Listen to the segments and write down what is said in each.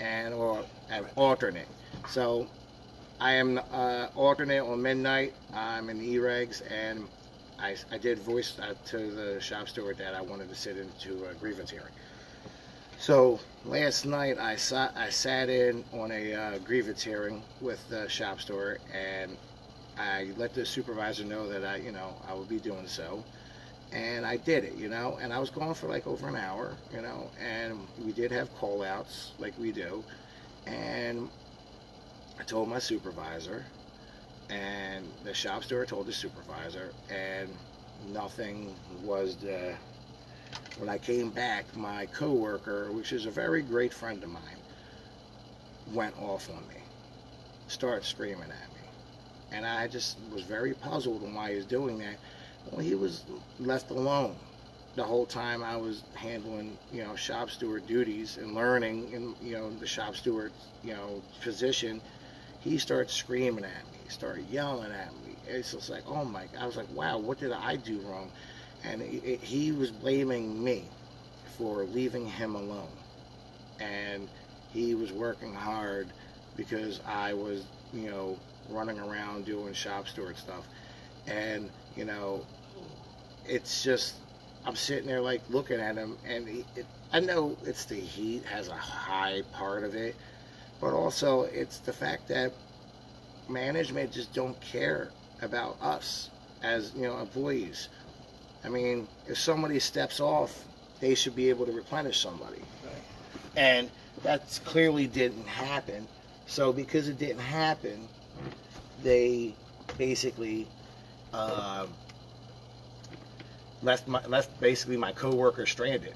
and or an alternate. So I am uh, alternate on midnight. I'm in E-regs, and I, I did voice uh, to the shop steward that I wanted to sit into a grievance hearing. So last night I sat I sat in on a uh, grievance hearing with the shop steward, and I let the supervisor know that I you know I would be doing so and I did it, you know, and I was gone for like over an hour, you know, and we did have call outs like we do, and I told my supervisor, and the shop steward told the supervisor, and nothing was the. When I came back, my coworker, which is a very great friend of mine, went off on me, started screaming at me, and I just was very puzzled on why he was doing that well, he was left alone the whole time I was handling, you know, shop steward duties and learning and you know, the shop steward, you know, position. He started screaming at me, started yelling at me. It's just like, oh my, I was like, wow, what did I do wrong? And it, it, he was blaming me for leaving him alone. And he was working hard because I was, you know, running around doing shop steward stuff. And, you know, it's just I'm sitting there like looking at him, and he, it, I know it's the heat has a high part of it, but also it's the fact that management just don't care about us as you know employees. I mean, if somebody steps off, they should be able to replenish somebody, and that clearly didn't happen. So because it didn't happen, they basically. Uh, left my left basically my coworker stranded.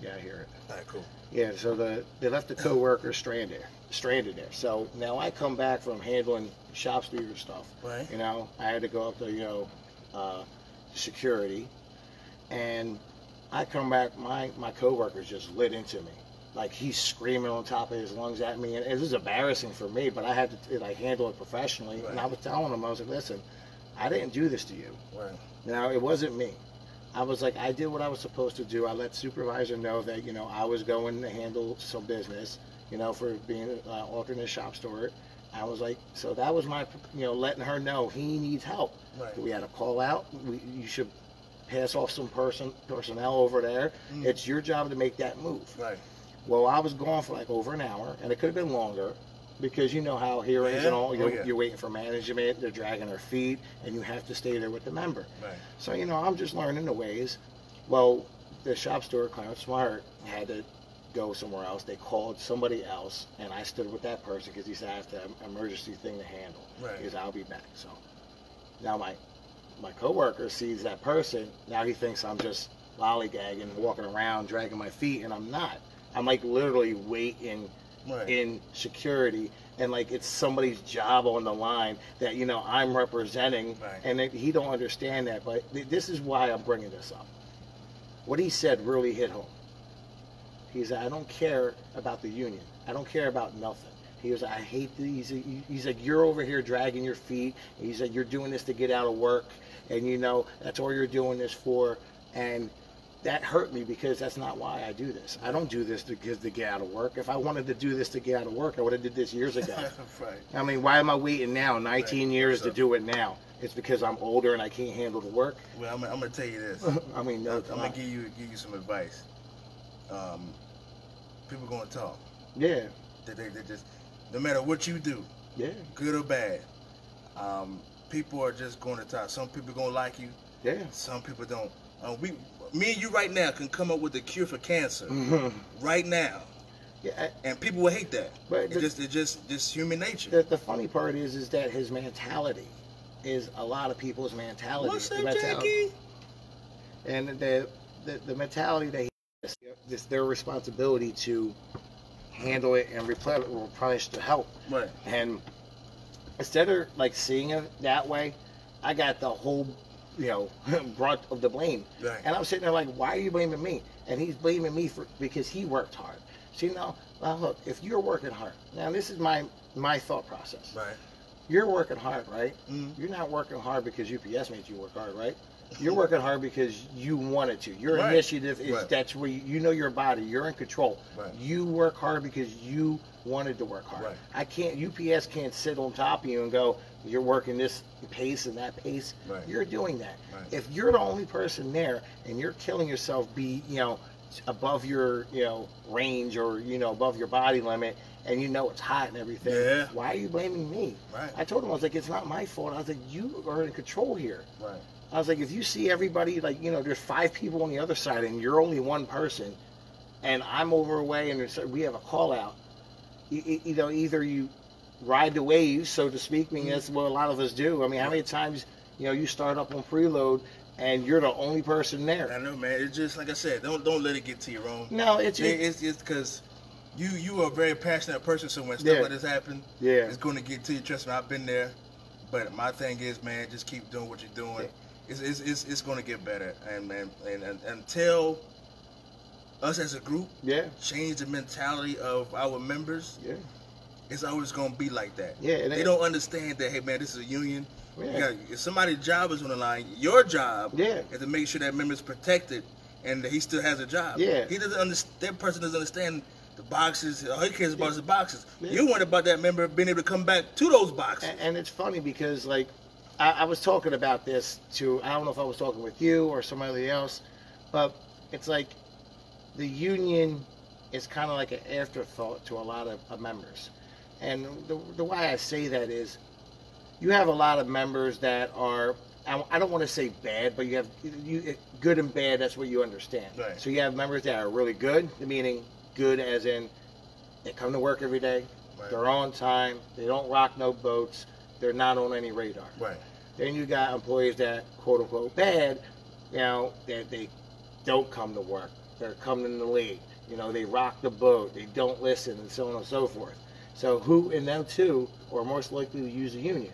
Yeah, I hear it. All right, cool. Yeah, so the they left the coworker stranded stranded there. So now I come back from handling shop steward stuff. Right. You know, I had to go up to you know uh, security, and I come back. My my coworker's just lit into me. Like he's screaming on top of his lungs at me, and it was embarrassing for me. But I had to like handle it professionally, Right. and I was telling him, I was like, "Listen, I didn't do this to you. Right. Now it wasn't me. I was like, I did what I was supposed to do. I let supervisor know that you know I was going to handle some business, you know, for being uh, alternate shop steward. I was like, so that was my, you know, letting her know he needs help. Right. We had a call out. We, you should pass off some person personnel over there. Mm. It's your job to make that move. Right. Well, I was gone for like over an hour, and it could have been longer because you know how hearings Yeah. and all, Oh, you're, yeah. you're waiting for management, they're dragging their feet, and you have to stay there with the member. Right. So, you know, I'm just learning the ways. Well, the shop steward, Clarence Smart, had to go somewhere else. They called somebody else, and I stood with that person because he said I have to have an emergency thing to handle. Right. Because I'll be back. So now my my coworker sees that person. Now he thinks I'm just lollygagging, walking around, dragging my feet, and I'm not. I'm like literally waiting Right. in security and like it's somebody's job on the line that you know I'm representing Right. and it, he don't understand that but th- this is why I'm bringing this up. What he said really hit home. He said I don't care about the union. I don't care about nothing. He was I hate these he's like you're over here dragging your feet. He said you're doing this to get out of work and you know that's all you're doing this for and that hurt me because that's not why I do this. I don't do this to, get- to get out of work. If I wanted to do this to get out of work, I would have did this years ago. right. I mean, why am I waiting now, 19 Right. years So- to do it now? It's because I'm older and I can't handle the work. Well, I'm, I'm gonna tell you this. I mean, no, I'm gonna give you give you some advice. Um, people gonna talk. yeah, They, they, they just no matter what you do, yeah, good or bad. Um, people are just going to talk. Some people gonna like you. yeah. Some people don't. Uh, we, me and you right now can come up with a cure for cancer Mhm. right now, yeah. I- and people will hate that. But It's the- just it's just just human nature. The, the funny part is, is that his mentality is a lot of people's mentality. What's that, mentality- Jackie? and the, the the mentality that he has, it's their responsibility to handle it and replenish, replenish the help. Right. And instead of like seeing it that way, I got the whole, you know, brunt of the blame. Right. And I'm sitting there like, why are you blaming me? And he's blaming me for because he worked hard. See now, well look, if you're working hard, now this is my my thought process. Right. You're working hard, right? Mhm. You're not working hard because UPS made you work hard, right? You're working hard because you wanted to. Your Right. initiative is Right. that's where you, you know your body. You're in control. Right. You work hard because you wanted to work hard. I can't. UPS can't sit on top of you and go, "You're working this pace and that pace." Right. You're doing that. Right. If you're the only person there and you're killing yourself, be you know above your you know range or you know above your body limit, and you know it's hot and everything. Yeah. Why are you blaming me? Right. I told him I was like, it's not my fault. I was like, you are in control here. Right. I was like, if you see everybody, like, you know, there's five people on the other side and you're only one person, and I'm over away and we have a call out, you, you- you know, either you ride the waves, so to speak, I mean, mm-hmm. that's what a lot of us do. I mean, how many times, you know, you start up on preload and you're the only person there? I know, man. It's just like I said. Don't don't let it get to your own. No, it's, It, it, it's it's because you you are a very passionate person. So when stuff Yeah. like this happens, yeah, it's going to get to you. Trust me, I've been there. But my thing is, man, just keep doing what you're doing. Yeah. It's, it's, it's, it's going to get better. And, and, and, and until us as a group yeah, change the mentality of our members, yeah, it's always going to be like that. yeah. They don't understand that, hey, man, this is a union. Yeah, got, if somebody's job is on the line, your job yeah, is to make sure that member's protected and that he still has a job. Yeah. He doesn't understand, that person doesn't understand the boxes. All he cares about is the boxes. Yeah. You worried about that member being able to come back to those boxes. And, and it's funny because like I, I was talking about this to I don't know if I was talking with you or somebody else, but it's like the union is kind of like an afterthought to a lot of, of members, and the the way I say that is, you have a lot of members that are. I I don't want to say bad, but you have you good and bad. That's what you understand. Right. So you have members that are really good, meaning good as in they come to work every day, Right. they're on time. They don't rock no boats. They're not on any radar. Right. Then you got employees that quote unquote bad, you know, that they don't come to work. They're coming in the league. You know, they rock the boat. They don't listen, and so on and so forth. So who in them two are most likely to use the union?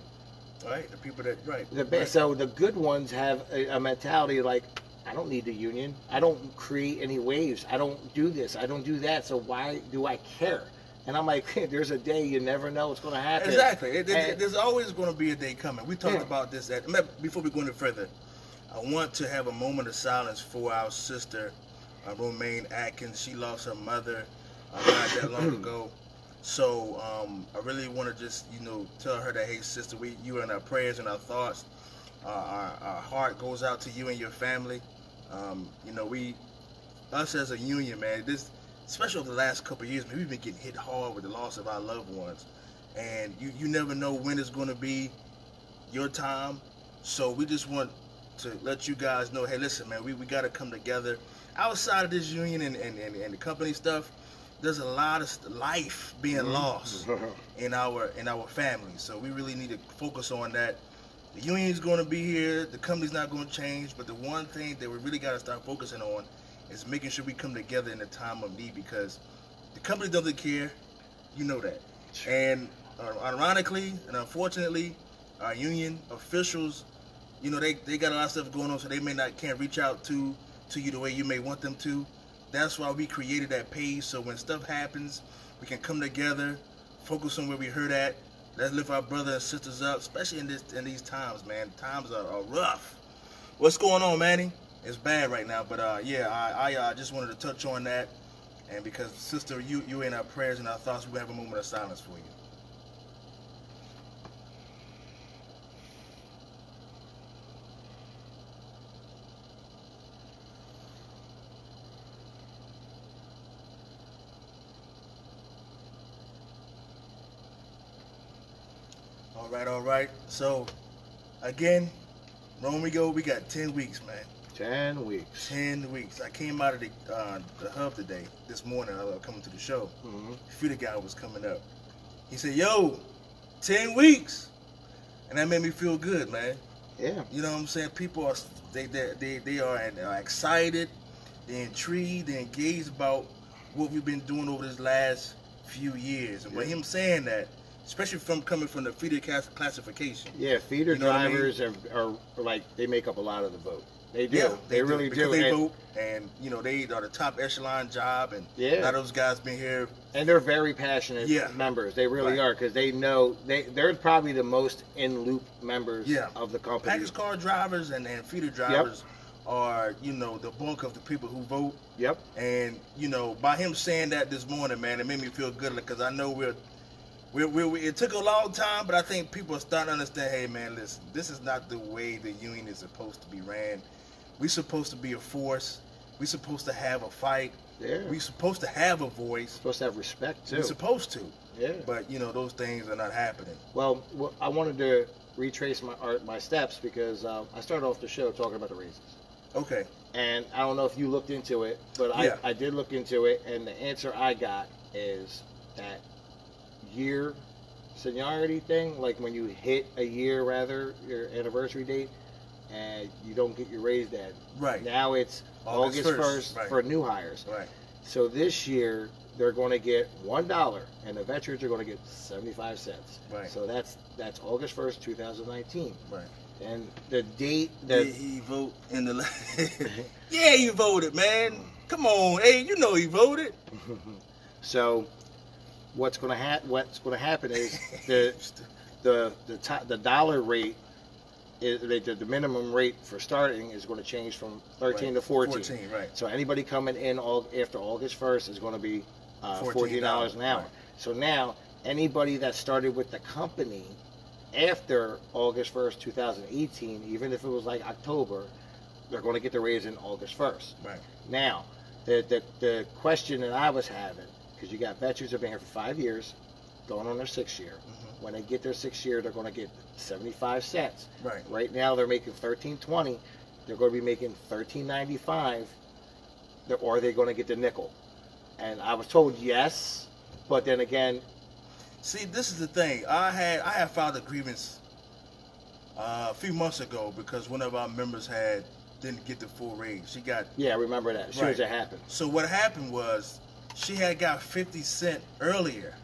Right. The people that right. The best. right. So the good ones have a, a mentality like, I don't need the union. I don't create any waves. I don't do this. I don't do that. So why do I care? And I'm like, there's a day you never know what's going to happen. Exactly. It- it- And- there's always going to be a day coming. We talked Yeah. about this. At, before we go any further, I want to have a moment of silence for our sister, uh, Romaine Atkins. She lost her mother uh, not that long ago. So um, I really want to just, you know, tell her that, hey, sister, we you are in our prayers and our thoughts. Uh, our, our heart goes out to you and your family. Um, you know, we, us as a union, man, this, especially over the last couple years, man, we've been getting hit hard with the loss of our loved ones and you, you never know when it's going to be your time. So we just want to let you guys know, hey, listen, man, we, we got to come together. Outside of this union and, and, and, and the company stuff, there's a lot of life being lost in our in our families. So we really need to focus on that. The union's going to be here. The company's not going to change. But the one thing that we really got to start focusing on is making sure we come together in a time of need because the company doesn't care. You know that. And uh, ironically and unfortunately, our union officials, you know, they, they got a lot of stuff going on, so they may not can't reach out to to you the way you may want them to. That's why we created that page, so when stuff happens, we can come together, focus on where we hurt at. Let's lift our brothers and sisters up, especially in this in these times, man. Times are, are rough. What's going on, Manny? It's bad right now, but uh, yeah, I, I uh, just wanted to touch on that, and because sister, you you in our prayers and our thoughts, we have a moment of silence for you. All right, all right. So, again, Rome we go. We got ten weeks, man. Ten weeks. Ten weeks. I came out of the uh, the hub today, this morning. I was coming to the show. Mhm. Feeder guy was coming up. He said, "Yo, ten weeks," and that made me feel good, man. Yeah. You know what I'm saying? People are they they they, they are uh, excited, they're intrigued, they're engaged about what we've been doing over this last few years. And by Yeah. him saying that, especially from coming from the feeder class- classification, Yeah, feeder You know what I mean? drivers are, are like they make up a lot of the vote. They do. Yeah, they, really because do. They and, vote, and you know they are the top echelon job, and Yeah. a lot of those guys been here. and they're very passionate Yeah. members. They really Right. are because they know they they're probably the most in loop members Yeah. of the company. Package car drivers and, and feeder drivers are you know the bulk of the people who vote. Yep. And you know, by him saying that this morning, man, it made me feel good because I know we're, we're, we're, we it took a long time, but I think people are starting to understand. Hey, man, listen, this is not the way the union is supposed to be ran. We're supposed to be a force. We're supposed to have a fight. Yeah. We're supposed to have a voice. We're supposed to have respect too. We're supposed to, yeah. but you know those things are not happening. Well, wh- I wanted to retrace my my steps because uh, I started off the show talking about the raises. Okay. And I don't know if you looked into it, but Yeah. I, I did look into it, and the answer I got is that year seniority thing, like when you hit a year, rather, your anniversary date, and you don't get your raise then. Right. Now it's August August 1st, 1st, right. for new hires. Right. So this year, they're going to get $1, and the veterans are going to get 75 cents. Right. So that's that's August 1st, 2019. Right. And the date Did that he vote in the? yeah, he voted, man. Mm. Come on, hey, you know he voted. so what's going to ha- what's going to happen is the the the to- the dollar rate is the, the minimum rate for starting is going to change from 13 Right. to 14. 14, right. So anybody coming in all after August 1st is going to be uh, $14 $14 an hour. right. So now anybody that started with the company after August 1st, 2018, even if it was like October, they're going to get the raise in August 1st. Right. Now, the, the, the question that I was having, because you got veterans who've been here for five years, going on their sixth year. Mhm. When they get their sixth year, they're going to get 75 cents. Right. Right now, they're making 13.20. They're going to be making 13.95, They're- or are they going to get the nickel? And I was told yes, but then again, See, this is the thing. I had I had filed a grievance uh, a few months ago because one of our members had didn't get the full raise. She got yeah, I remember that as soon as Right. it happened. so what happened was she had got fifty cent earlier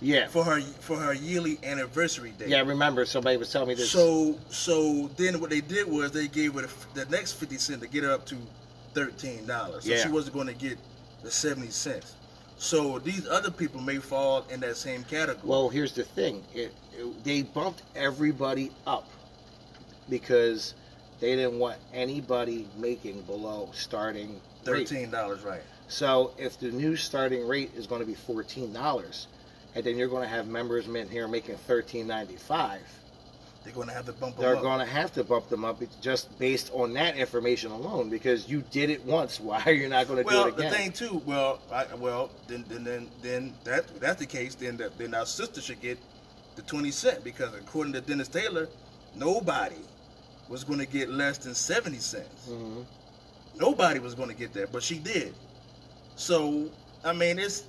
Yeah, for her for her yearly anniversary date. yeah, I remember somebody was telling me this. So so then what they did was they gave her the, the next fifty cent to get her up to thirteen dollars. So Yeah. she wasn't going to get the seventy cents. So these other people may fall in that same category. Well, here's the thing: it, it- they bumped everybody up because they didn't want anybody making below starting thirteen dollars, right? So if the new starting rate is going to be fourteen dollars, and then you're going to have members in here making thirteen ninety five, They're going to have to bump them they're up. going to have to bump them up just based on that information alone because you did it once. Why are you not going to well, do it again? Well, the thing too. Well, I, well, then, then, then, then that that's the case. Then, that, then our sister should get the twenty cent because according to Dennis Taylor, nobody was going to get less than seventy cents. Mhm. Nobody was going to get that, but she did. So, I mean, it's,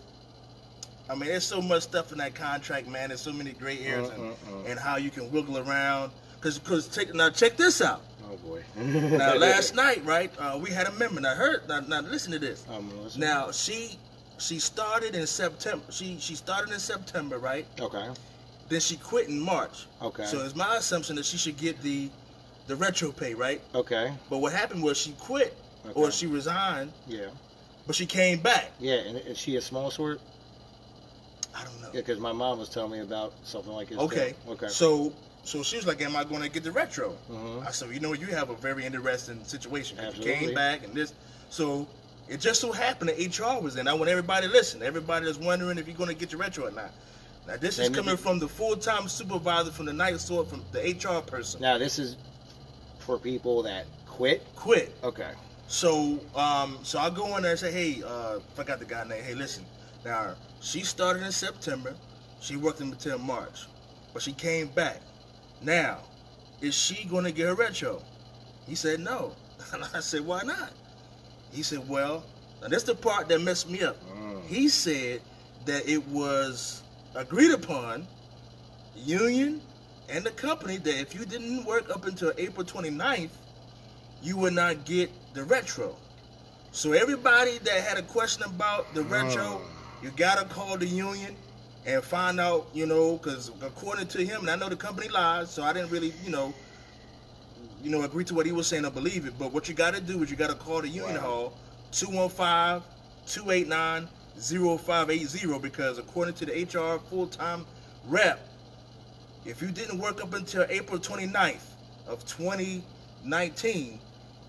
I mean, there's so much stuff in that contract, man. There's so many gray areas and, Mm-mm-mm. and how you can wiggle around. Cause, cause, check now, check this out. Oh boy. Now, last night, right, uh, we had a member. Now, heard. Now, now, listen to this. Listen. Now, she, she started in September. She, she started in September, right? Okay. Then she quit in March. Okay. So it's my assumption that she should get the, the retro pay, right? Okay. But what happened was she quit or she resigned, Yeah. But she came back. Yeah, and is she a small sort? I don't know. Yeah, because my mom was telling me about something like this. too. Okay. Okay. So so she was like, "Am I going to get the retro?" Mhm. I said, "You know, you have a very interesting situation. You came back and this." So it just so happened that HR was in. I want everybody to listen. Everybody that's wondering if you're going to get your retro or not. Now this is And coming from the full-time supervisor from the night sort from the HR person. Now this is for people that quit. Quit. Okay. So, um, so I go in there and say, hey, uh, forgot the guy name. Hey, listen. Now, she started in September. She worked until March, but she came back. Now, is she going to get her retro? He said no. And I said, why not? He said, well, and that's the part that messed me up. Mm. He said that it was agreed upon, union and the company, that if you didn't work up until April 29th, you would not get the retro. So everybody that had a question about the retro, oh. you gotta call the union and find out, you know, because according to him, and I know the company lies, so I didn't really, you know, you know, agree to what he was saying or believe it. But what you got to do is you got to call the union Wow. hall 215 289 0580 because according to the HR full time rep, if you didn't work up until April 29th of 2019,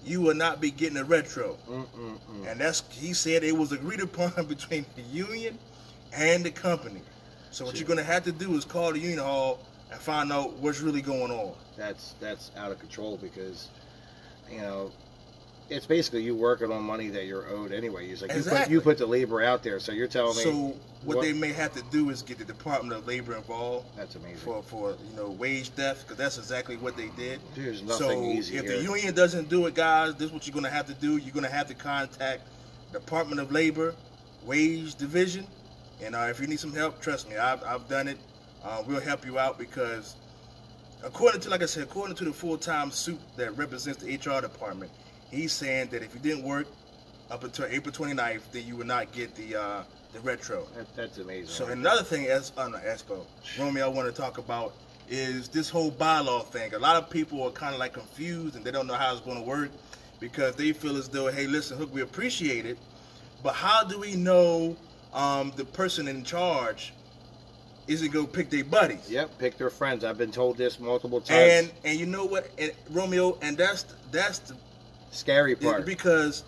you will not be getting a retro. Mm-mm-mm. And that's he said it was agreed upon between the union and the company. So what you're gonna have to do is call the union hall and find out what's really going on. That's that's out of control because, you know, it's basically you working on money that you're owed anyway. It's like you, put, you put the labor out there, so you're telling me So what, what- they may have to do is get the Department of Labor involved that's amazing. for for you know wage theft because that's exactly what they did. There's nothing so easy if here. the union doesn't do it, guys, this is what you're gonna have to do. You're gonna have to contact Department of Labor, Wage Division, and uh, if you need some help, trust me, I've, I've done it. Uh, we'll help you out because, according to like I said, according to the full-time suit that represents the HR department, he's saying that if you didn't work up until April 29th, then you would not get the uh, the retro. That, that's amazing. So another thing, as on the expo, Romeo, I want to talk about is this whole bylaw thing. A lot of people are kind of like confused and they don't know how it's going to work because they feel as though, hey, listen, Hook, we appreciate it, but how do we know um, the person in charge isn't going to pick their buddies? Yep, pick their friends. I've been told this multiple times. And and you know what, and Romeo, and that's that's the, scary part. because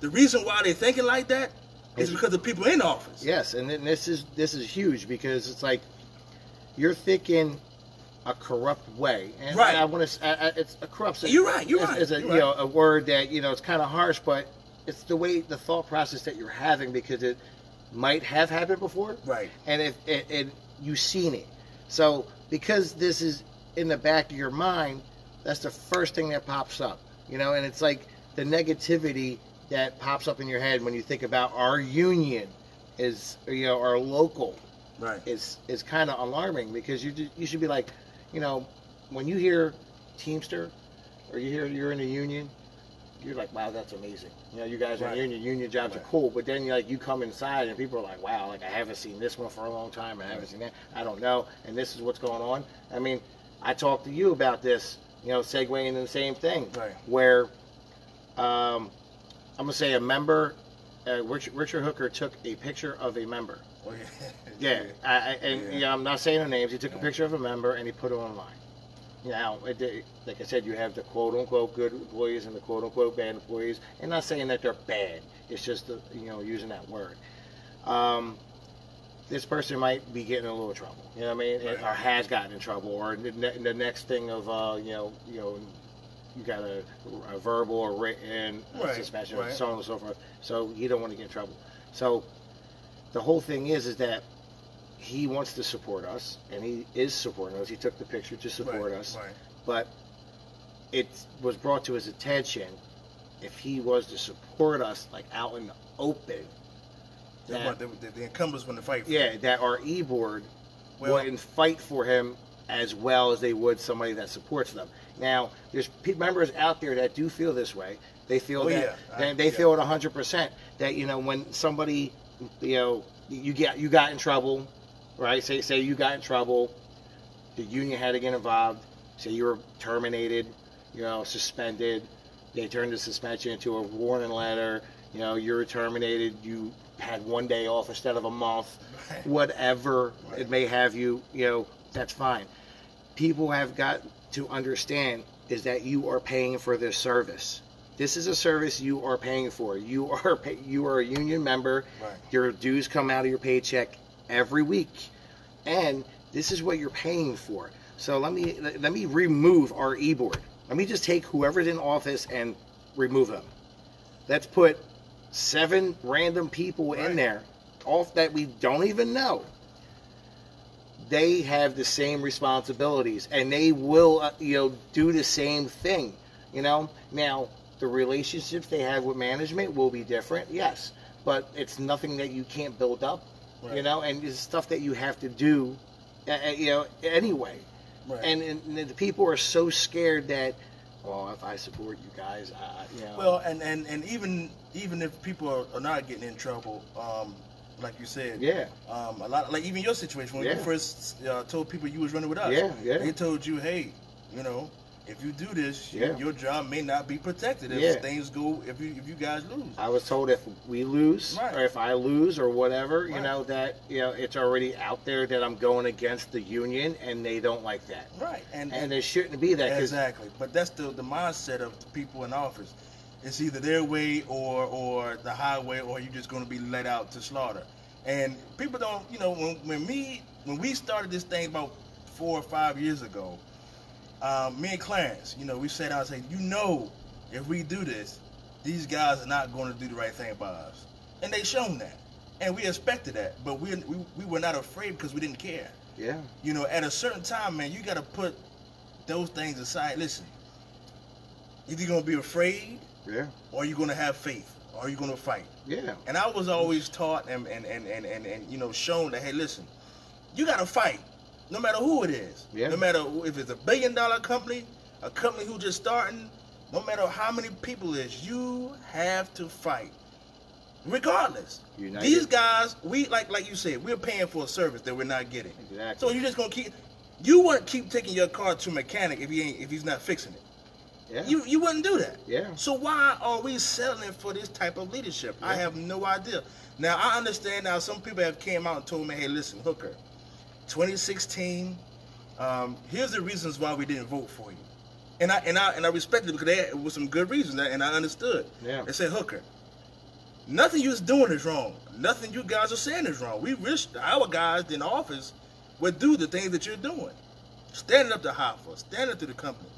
the reason why they're thinking like that is Is- because the people in office. Yes, and then this is this is huge because it's like you're thinking a corrupt way, and Right. I want to. It's a corrupt. You're right, you're right, Is a you're you right. know a word that you know it's kind of harsh, but it's the way the thought process that you're having because it might have happened before, Right. and if and, and you've seen it, so because this is in the back of your mind, that's the first thing that pops up, you know, and it's like the negativity that pops up in your head when you think about our union is you know our local Right. is is kind of alarming because you you should be like, you know, when you hear Teamster or you hear you're in a union, you're like, wow, that's amazing. You know, you guys are Right. in union, union jobs Right. are cool. But then you like you come inside and people are like, wow, like I haven't seen this one for a long time. I haven't Right. seen that. I don't know. And this is what's going on. I mean, I talked to you about this. You know, segueing into the same thing Right. where um, I'm gonna say a member. Uh, Richard, Richard Hooker took a picture of a member. Oh, Yeah, I, I, and Yeah. yeah. I'm not saying their names. He took a picture of a member and he put it online. Now, it, like I said, you have the quote unquote good employees and the quote unquote bad employees. And I'm not saying that they're bad. It's just the, you know using that word. Um, this person might be getting in a little trouble. You know what I mean? Right. Or has gotten in trouble. Or the, ne- the next thing of uh, you know you know you got a, a verbal or written Right, suspension, right. so on and so forth. So you don't want to get in trouble. So the whole thing is is that he wants to support us, and he is supporting us. He took the picture to support us, but it was brought to his attention if he was to support us like out in the open. That- the, the, the incumbents want to fight. For yeah, that our e board Well- wouldn't fight for him as well as they would somebody that supports them. Now, there's members out there that do feel this way. They feel Oh, that yeah. They, they yeah. feel it 100 percent that you know when somebody you know you get you got in trouble, right? Say say you got in trouble, the union had to get involved. Say you were terminated, you know, suspended. They turned the suspension into a warning letter. You know, you were terminated. You had one day off instead of a month Right. whatever Right. it may have you, you know, that's fine. People have got to understand is that you are paying for this service. This is a service you are paying for. You are pay, you are a union member. Right. Your dues come out of your paycheck every week, and this is what you're paying for. So let me let me remove our e board. Let me just take whoever's in office and remove them. Let's put seven random people Right. in there, off that we don't even know. They have the same responsibilities, and they will, uh, you know, do the same thing. You know, now the relationships they have with management will be different, yes, but it's nothing that you can't build up. You know, and it's stuff that you have to do, uh, you know, anyway. Right. And, and the people are so scared that, well, if I support you guys, I, you know. Well, and, and, and even even if people are, are not getting in trouble, um, like you said, yeah, um, a lot like even your situation when Yeah. you first uh, told people you was running with us, Yeah, yeah. they told you, hey, you know, if you do this, Yeah. your, job may not be protected if Yeah. things go if you if you guys lose. I was told if we lose Right. or if I lose or whatever, you know that you know it's already out there that I'm going against the union and they don't like that. Right, and And it shouldn't be that exactly. But that's the the mindset of the people in office. It's either their way or or the highway, or you're just going to be let out to slaughter. And people don't, you know, when when me when we started this thing about four or five years ago, um, me and Clarence, you know, we sat down and said, you know, if we do this, these guys are not going to do the right thing by us, and they shown that, and we expected that, but we we, we were not afraid because we didn't care. yeah, You know, at a certain time, man, you got to put those things aside. Listen, either you're gonna be afraid, yeah, or you're gonna have faith, or you're gonna fight. yeah, And I was always taught and and and and and, and you know shown that hey, listen, you got to fight, no matter who it is. Yeah. No matter if it's a billion dollar company, a company who just starting, no matter how many people it is, you have to fight, regardless. United. These guys, we like like you said, we're paying for a service that we're not getting. exactly. So you're just gonna keep. You wouldn't keep taking your car to a mechanic if he ain't if he's not fixing it. yeah, You you wouldn't do that. yeah, So why are we settling for this type of leadership? I have no idea. Now I understand. Now some people have came out and told me, "Hey, listen, Hooker, 2016. Um, here's the reasons why we didn't vote for you." And I and I and I respected it because they had, was some good reasons, and I understood. yeah, They said, Hooker, nothing you're doing is wrong. Nothing you guys are saying is wrong. We wish our guys in office would do the things that you're doing. Standing up to Hoffa, standing up to the company.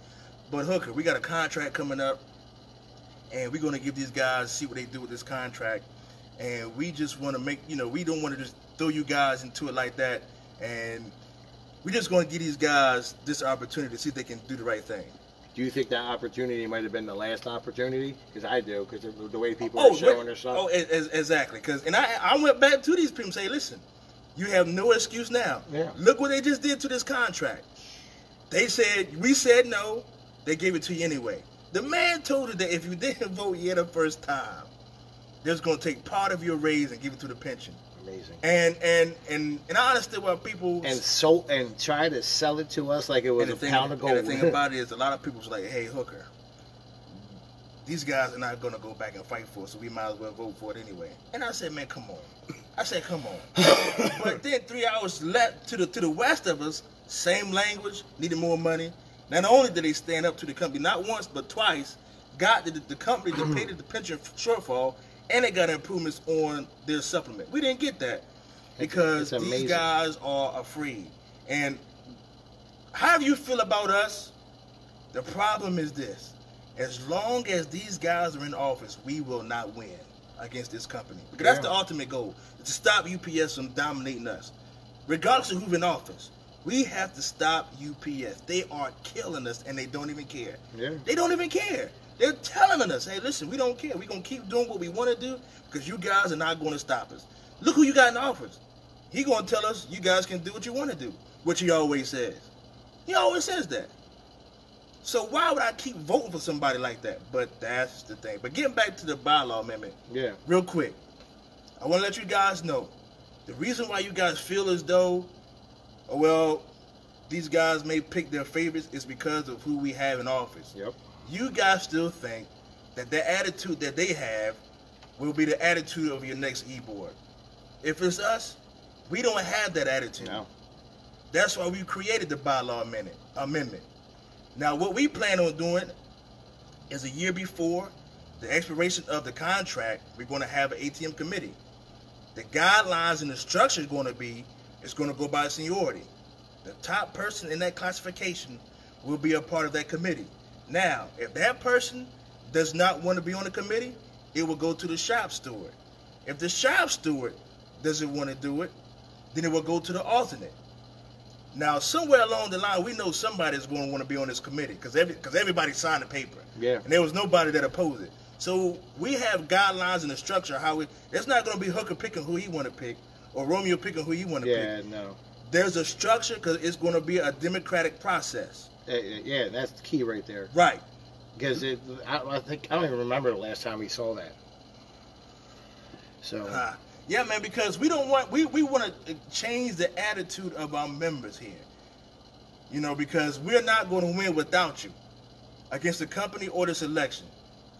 But Hooker, we got a contract coming up, and we're gonna give these guys see what they do with this contract. And we just want to make, you know, we don't want to just throw you guys into it like that. And we're just gonna give these guys this opportunity to see if they can do the right thing. Do you think that opportunity might have been the last opportunity? Because I do, because the, the way people Oh, are showing wait- their stuff. Oh, exactly. Because and I I went back to these people and say, listen, you have no excuse now. Yeah. Look what they just did to this contract. They said we said no. They gave it to you anyway. The man told you that if you didn't vote yeah the first time, they're gonna take part of your raise and give it to the pension. Amazing. And and and and I understand why people And so and try to sell it to us like it was a thing, pound of gold. And the thing about it is, a lot of people's like, "Hey, Hooker, these guys are not gonna go back and fight for it, so we might as well vote for it anyway." And I said, "Man, come on." I said, "Come on." but then three hours left to the to the west of us, same language, needed more money. Not only did they stand up to the company, not once but twice, got the, the company to pay the pension shortfall, and they got improvements on their supplement. We didn't get that because these guys are afraid. And how do you feel about us? The problem is this. As long as these guys are in office, we will not win against this company. Because that's the ultimate goal, to stop UPS from dominating us. Regardless of who's in office. We have to stop UPS. They are killing us and they don't even care. yeah. They don't even care. They're telling us, hey, listen, we don't care. We're going to keep doing what we want to do because you guys are not going to stop us. Look who you got in office. He going to tell us you guys can do what you want to do, which he always says. He always says that. So why would I keep voting for somebody like that? But that's the thing. But getting back to the bylaw amendment, Yeah. real quick, I want to let you guys know the reason why you guys feel as though, oh, well, these guys may pick their favorites is because of who we have in office Yep. You guys still think that the attitude that they have will be the attitude of your next e-board. If it's us, we don't have that attitude. No. That's why we created the bylaw amendment. Amendment. Now, what we plan on doing is a year before the expiration of the contract, we're going to have an ATM committee. The guidelines and the structure is going to be it's going to go by seniority. The top person in that classification will be a part of that committee. Now, if that person does not want to be on the committee, it will go to the shop steward. If the shop steward doesn't want to do it, then it will go to the alternate. Now, somewhere along the line, we know somebody's going to want to be on this committee because every, cause everybody signed the paper. Yeah. And there was nobody that opposed it. So we have guidelines and the structure how we. It's not going to be Hooker picking who he want to pick or Romeo picking who he want to Yeah. pick. No. There's a structure because it's going to be a democratic process. Uh, Yeah, that's the key right there. Right. Because it, I, I think I don't even remember the last time we saw that. So Uh, yeah, man. Because we don't want we we want to change the attitude of our members here. You know, because we're not going to win without you. against the company or the selection.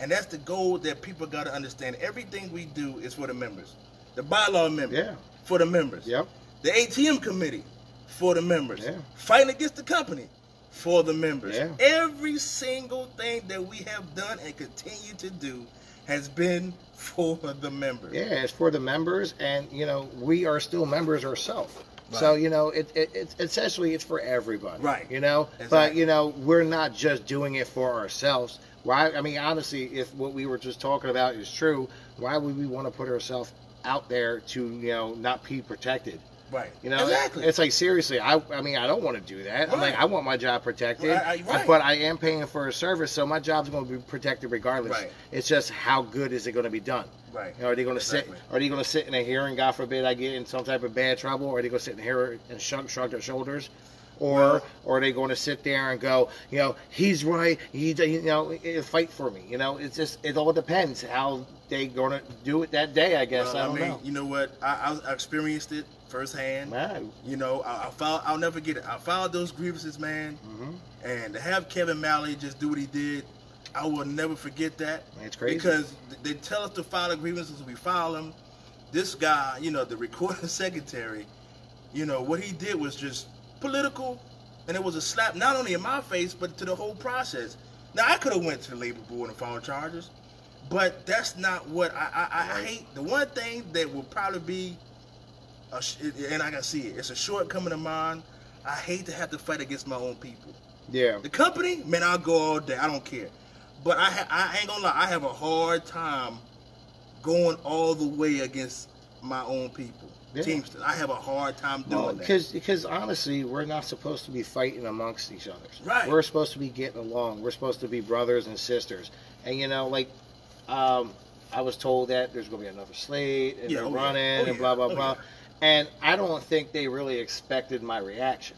And that's the goal that people got to understand. Everything we do is for the members. The bylaw members, Yeah. for the members. Yep. The ATM committee, for the members. Yeah. Fighting against the company, for the members. Yeah. Every single thing that we have done and continue to do has been for the members. Yeah, it's for the members, and you know we are still members ourselves. So you know it, it it's essentially it's for everybody. Right. You know, but you know we're not just doing it for ourselves. Why? I mean, honestly, if what we were just talking about is true, why would we want to put ourselves out there to you know not be protected? Right. You know, exactly. it's like seriously. I, I mean, I don't want to do that. I'm like, I want my job protected, Right, right. but I am paying for a service, so my job's going to be protected regardless. Right. It's just how good is it going to be done? right. You know, are they going to Exactly. sit? Are they going to sit in a hearing? God forbid I get in some type of bad trouble. Or are they going to sit in here and shrug, shrug their shoulders? Or, Well- or are they going to sit there and go, you know, he's right. He, you know, fight for me. You know, it's just it all depends how they're going to do it that day. I guess Well, I don't mean, know. you know what? I, I, I experienced it firsthand. Man, You know, I, I filed. I'll never get it. I filed those grievances, man. hmm And to have Kevin Malley just do what he did, I will never forget that. it's crazy. Because they tell us to file the grievances, we file them. This guy, you know, the recording secretary, you know, what he did was just political, and it was a slap not only in my face but to the whole process. Now I could have went to the labor board and filed charges, but that's not what I I, I Right. hate. The one thing that will probably be, and I can see it. It's a shortcoming of mine. I hate to have to fight against my own people. yeah, The company, man, I'll go all day. I don't care. But I, ha- I ain't gonna lie. I have a hard time going all the way against my own people. Yeah. Teamsters. I have a hard time doing that. because because honestly, we're not supposed to be fighting amongst each other. Right. We're supposed to be getting along. We're supposed to be brothers and sisters. And you know, like, um, I was told that there's going to be another slate and Yeah, they're oh, yeah. running Oh, and yeah. blah blah Oh, blah. And I don't think they really expected my reaction.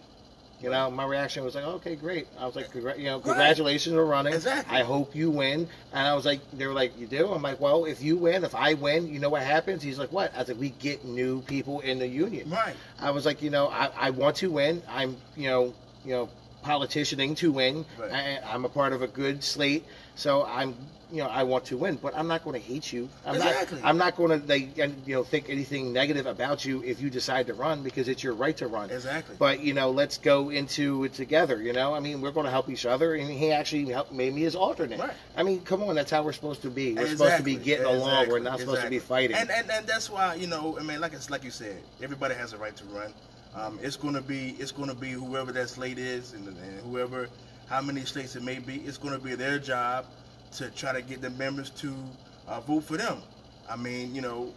You know, my reaction was like, okay, great. I was like, Congra- you know, congratulations on running. Exactly. I hope you win. And I was like, they were like, you do? I'm like, well, if you win, if I win, you know what happens? He's like, what? I was like, we get new people in the union. Right. I was like, you know, I, I want to win. I'm, you know, you know, politicianing to win. Right. I, I'm a part of a good slate, so I'm, you know, I want to win. But I'm not going to hate you. I'm Exactly. not. I'm not going to, like, and, you know, think anything negative about you if you decide to run because it's your right to run. Exactly. But you know, let's go into it together. You know, I mean, we're going to help each other, and he actually helped made me his alternate. Right. I mean, come on, that's how we're supposed to be. We're supposed to be Exactly. getting along. We're not Exactly. supposed to be fighting. And, and and that's why you know, I mean, like it's like you said, everybody has a right to run. Um, it's gonna be it's gonna be whoever that slate is, and, and whoever, how many slates it may be, it's gonna be their job to try to get the members to uh, vote for them. I mean, you know,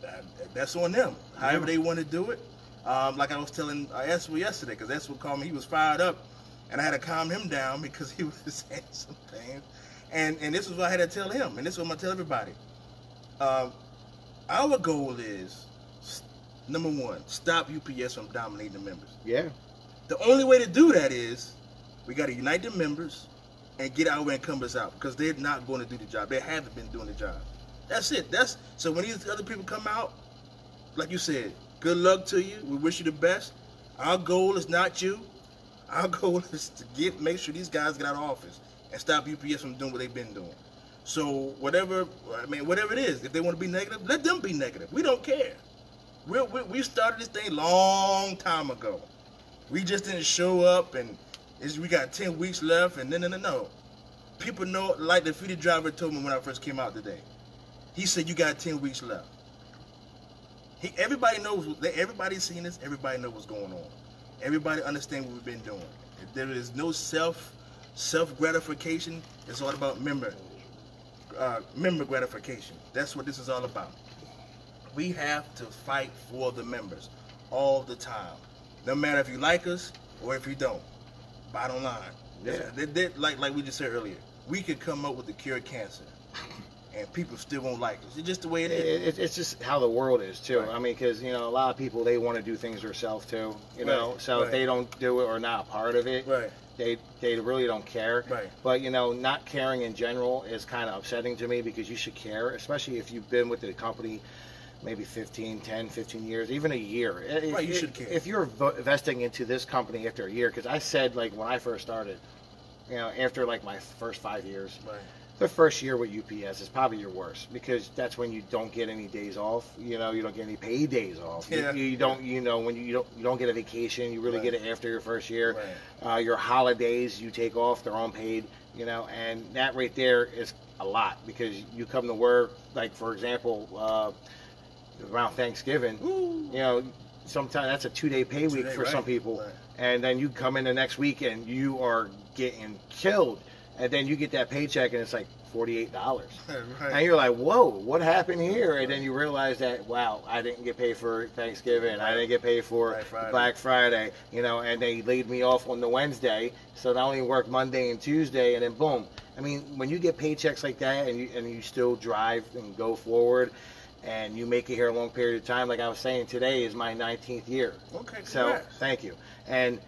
that, that's on them. However Yeah. they want to do it. Um, like I was telling uh, Eswell yesterday, because Eswell called me, he was fired up, and I had to calm him down because he was saying some things. And and this is what I had to tell him, and this is what I'm gonna tell everybody. Um, our goal is number one, stop UPS from dominating the members. yeah. The only way to do that is we got to unite the members and get our incumbents out because they're not going to do the job. They haven't been doing the job. That's it. That's so when these other people come out, like you said, good luck to you. We wish you the best. Our goal is not you. Our goal is to get make sure these guys get out of office and stop UPS from doing what they've been doing. So whatever, I mean, whatever it is, if they want to be negative, let them be negative. We don't care. We we we started this thing long time ago. We just didn't show up and we got 10 weeks left and no, no, no, no. People know, like the feeder driver told me when I first came out today. He said, you got 10 weeks left. He, everybody knows, everybody's seen this, everybody knows what's going on. Everybody understand what we've been doing. There is no self, self gratification. It's all about member, uh, member gratification. That's what this is all about. We have to fight for the members all the time. No matter if you like us or if you don't. Bottom line. Yeah. They- they- like like we just said earlier, we could come up with the cure of cancer, and people still won't like us. It's just the way it is. It, it, it's just how the world is too. Right. I mean, because you know, a lot of people they want to do things themselves too. You know, Right, so right. if they don't do it or not a part of it, Right. they they really don't care. Right. But you know, not caring in general is kind of upsetting to me because you should care, especially if you've been with the company maybe 15, 10, 15 years, even a year. If- Right, you should care. If you're investing into this company after a year, because I said like when I first started, You know, after like my first five years, Right. the first year with UPS is probably your worst because that's when you don't get any days off. You know, you don't get any paid days off. You- Yeah. You, you don't, you know, when you, you don't you don't get a vacation, you really Right. get it after your first year. Right. Uh, your holidays you take off, they're unpaid. You know, and that right there is a lot because you come to work. Like for example, uh, around Thanksgiving, Ooh. you know, sometimes that's a two day pay week Today, for right, some people. Right. and then you come in the next week and you are getting killed. And then you get that paycheck and it's like $48 Right. and you're like whoa what happened here? And then you realize that wow i didn't get paid for thanksgiving. I didn't get paid for Black Friday. black friday you know and they laid me off on the wednesday. So i only worked monday and tuesday and then boom. I mean when you get paychecks like that and you, and you still drive and go forward and you make it here a long period of time like i was saying today is my 19th year Okay. so congrats. thank you. And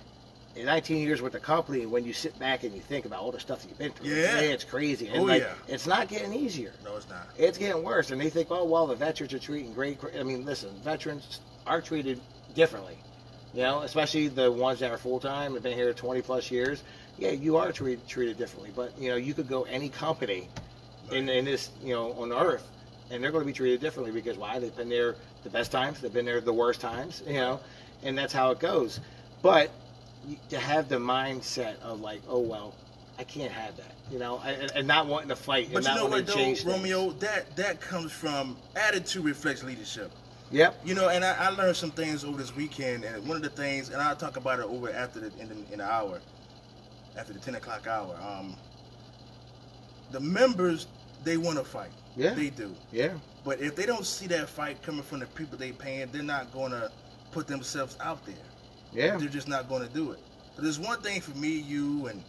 in 19 years with the company, when you sit back and you think about all the stuff that you've been through, Yeah. it's crazy. And Oh, like, yeah. it's not getting easier. No, it's not. It's getting worse. And they think, oh well, the veterans are treating great. I mean, listen, veterans are treated differently. You know, especially the ones that are full time have been here 20 plus years. Yeah, you are treated treated differently. But you know, you could go any company in in this you know on earth, and they're going to be treated differently because why? They've been there the best times, they've been there the worst times. You know, and that's how it goes. But to have the mindset of like, oh well, I can't have that. You know, and, and not wanting to fight But and you not know wanting what, to though, change things. Romeo? That that comes from attitude reflects leadership. Yep. You know, and I, I learned some things over this weekend, and one of the things, and I'll talk about it over after the in, the, in the hour, after the ten o'clock hour. Um, the members they want to fight, Yeah. they do, Yeah. but if they don't see that fight coming from the people they paying, they're not going to put themselves out there. Yeah. They're just not going to do it. But there's one thing for me, you, and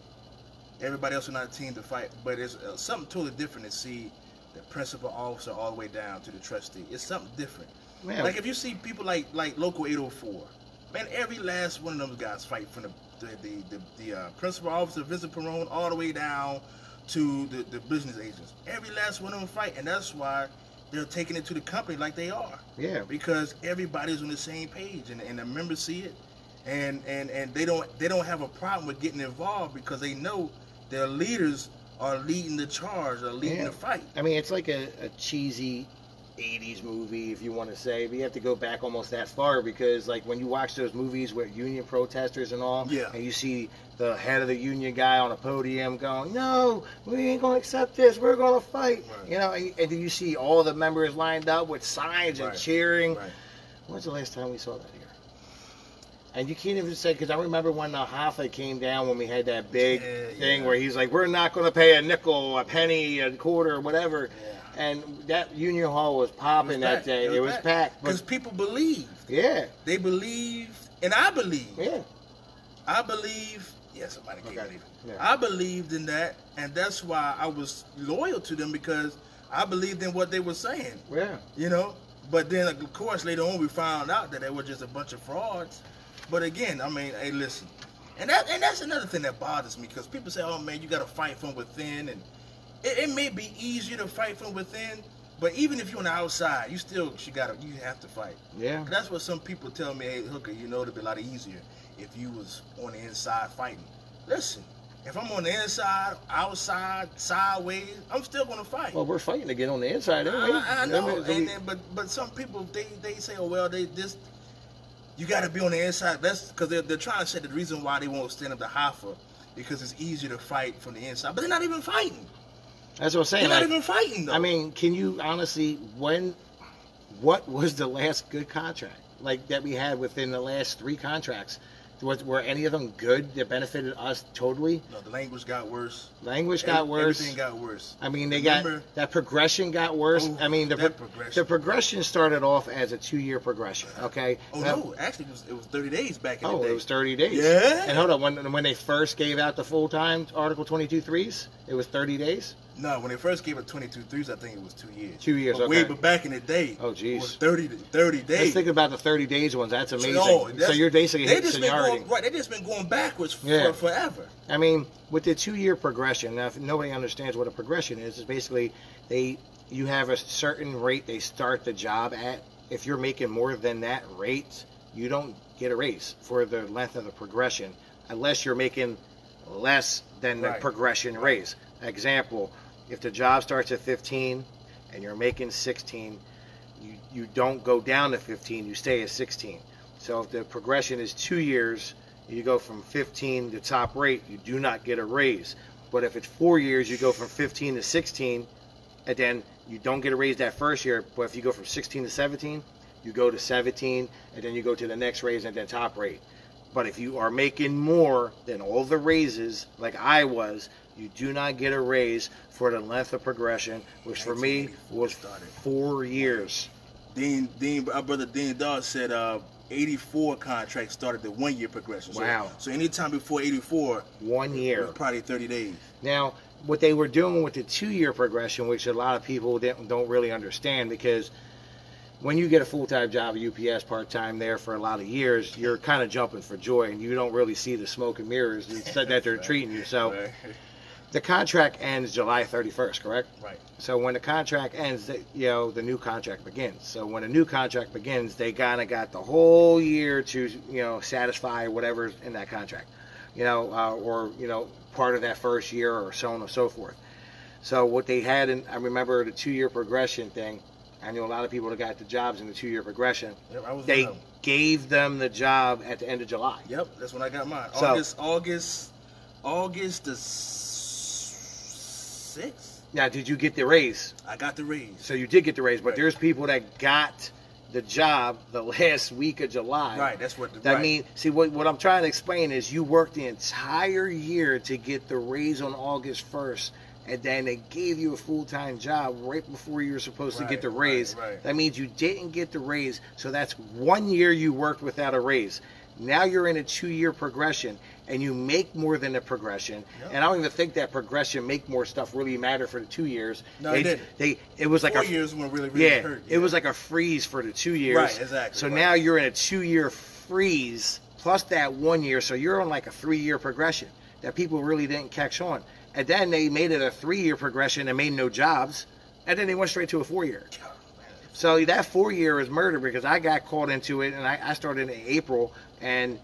everybody else on our team to fight, but it's uh, something totally different to see the principal officer all the way down to the trustee. It's something different. Man, Like if you see people like like local 804, man, every last one of those guys fight from the the the, the, the uh, principal officer, Vincent Perrone, all the way down to the, the business agents. Every last one of them fight, and that's why they're taking it to the company like they are yeah. because everybody's on the same page, and, and the members see it, and and and they don't they don't have a problem with getting involved because they know their leaders are leading the charge, are leading Yeah. the fight. I mean, it's like a, a cheesy 80s movie, if you want to say, but you have to go back almost that far because, like, when you watch those movies with union protesters and all, Yeah. and you see the head of the union guy on a podium going, No, we ain't going to accept this. We're going to fight. Right. You know, and, and then you see all the members lined up with signs and cheering. Right. When's the last time we saw that here? And you can't even say because I remember when the Hoffa came down when we had that big Yeah, thing yeah. where he's like, "We're not going to pay a nickel, a penny, a quarter, whatever." Yeah. And that Union Hall was popping that day. It was, packed. because people believed. yeah, They believed, and I believe. yeah, I believe. Yeah, somebody Okay. Yeah. I believed in that, and that's why I was loyal to them because I believed in what they were saying. yeah. You know. But then, of course, later on, we found out that they were just a bunch of frauds. But again, I mean, hey, listen, and that and that's another thing that bothers me because people say, "Oh man, you got to fight from within," and it, it may be easier to fight from within, but even if you're on the outside, you still you got to you have to fight. Yeah. That's what some people tell me, hey, Hooker, you know, it'd be a lot easier if you was on the inside fighting. Listen, if I'm on the inside, outside, sideways, I'm still gonna fight. Well, we're fighting to get on the inside, we? I, I know, mean, and then, but but some people they they say, oh well, they this you got to be on the inside. That's because they're they're trying to say the reason why they won't stand up to Hoffa because it's easier to fight from the inside, but they're not even fighting. That's what I'm saying. They're not like, even fighting though. I mean, can you honestly, when, what was the last good contract like that we had within the last three contracts? Was, were any of them good that benefited us totally? no, the language got worse. Language got Every- worse. Everything got worse. I mean, they Remember- got that progression got worse. Oh, I mean, the that pro- progression. the progression started off as a two-year progression. Okay. Oh Now- no, actually it was it was 30 days back in Oh, the day. Oh, it was 30 days. Yeah. And hold on, when when they first gave out the full-time Article 22 threes, it was 30 days. No, when they first gave it 22 threes, I think it was two years. Two years, But way okay. but back in the day, Oh, was 30 30 days. Let's think about the 30 days ones. That's amazing. No, so you're basically they just been going right. They just been going backwards for Yeah. forever. I mean, with the two-year progression, now if nobody understands what a progression is, is basically they you have a certain rate they start the job at. If you're making more than that rate, you don't get a raise for the length of the progression, unless you're making less than the Right. progression Right. raise. Example, if the job starts at 15 and you're making 16, you, you don't go down to 15, you stay at 16. So if the progression is two years, you go from 15 to top rate, you do not get a raise. But if it's four years, you go from 15 to 16, and then you don't get a raise that first year. But if you go from 16 to 17, you go to 17, and then you go to the next raise and then top rate. But if you are making more than all the raises, like I was, you do not get a raise for the length of progression, which for me was four years. Dean, Dean, our brother Dean Dawes said uh, 84 contract started the one year progression. So, Wow. So anytime before 84, One it year. was probably 30 days. Now, what they were doing with the two-year progression, which a lot of people don't don't really understand, because when you get a full-time job at UPS part-time there for a lot of years, you're kind of jumping for joy, and you don't really see the smoke and mirrors that that they're Right. treating you. So Right. The contract ends July 31st, correct? Right. So when the contract ends, you know, the new contract begins. So when a new contract begins, they kind of got the whole year to, you know, satisfy whatever's in that contract, you know, uh, or, you know, part of that first year or so on and so forth. So what they had, and I remember the two-year progression thing. I knew a lot of people that got the jobs in the two-year progression. Yep, I was They one of them. gave them the job at the end of July. Yep, that's when I got mine. So- August, August, August the sixth. Now, did you get the raise? I got the raise. So you did get the raise, but Right. there's people that got the job the last week of July. Right, that's what. The, That right. mean, see what what I'm trying to explain is you worked the entire year to get the raise on August 1st, and then they gave you a full time job right before you were supposed to get the right, raise. right. That means you didn't get the raise, so that's one year you worked without a raise. Now you're in a two year progression, and you make more than a progression. Yep. And I don't even think that progression make more stuff really matter for the two years. No, they, it didn't. They it was like Four a years when really, really yeah, hurt. it was like a freeze for the two years. Right, exactly, So right. now you're in a two-year freeze plus that one year, so you're on like a three-year progression that people really didn't catch on. And then they made it a three-year progression and made no jobs, and then they went straight to a four-year. So that four-year is murder because I got caught into it, and I, I started in April, and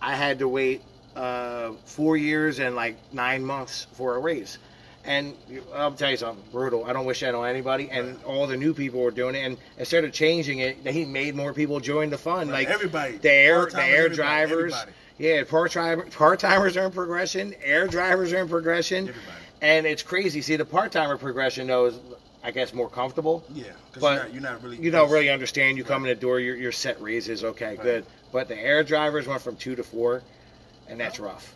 I had to wait uh, four years and like nine months for a raise. And I'll tell you something brutal. I don't wish that on anybody. And all the new people were doing it. And instead of changing it, they made more people join the fund. Right, Like everybody, the air, the air everybody, drivers. everybody. Yeah, part part timers are in progression. Air drivers are in progression. Everybody. And it's crazy. See, the part timer progression though is, I guess, more comfortable. Yeah, But you're, not- you're not really. You don't really understand. You come in the door, your your set raises. Okay, Right. good. But the air drivers went from two to four, and that's rough.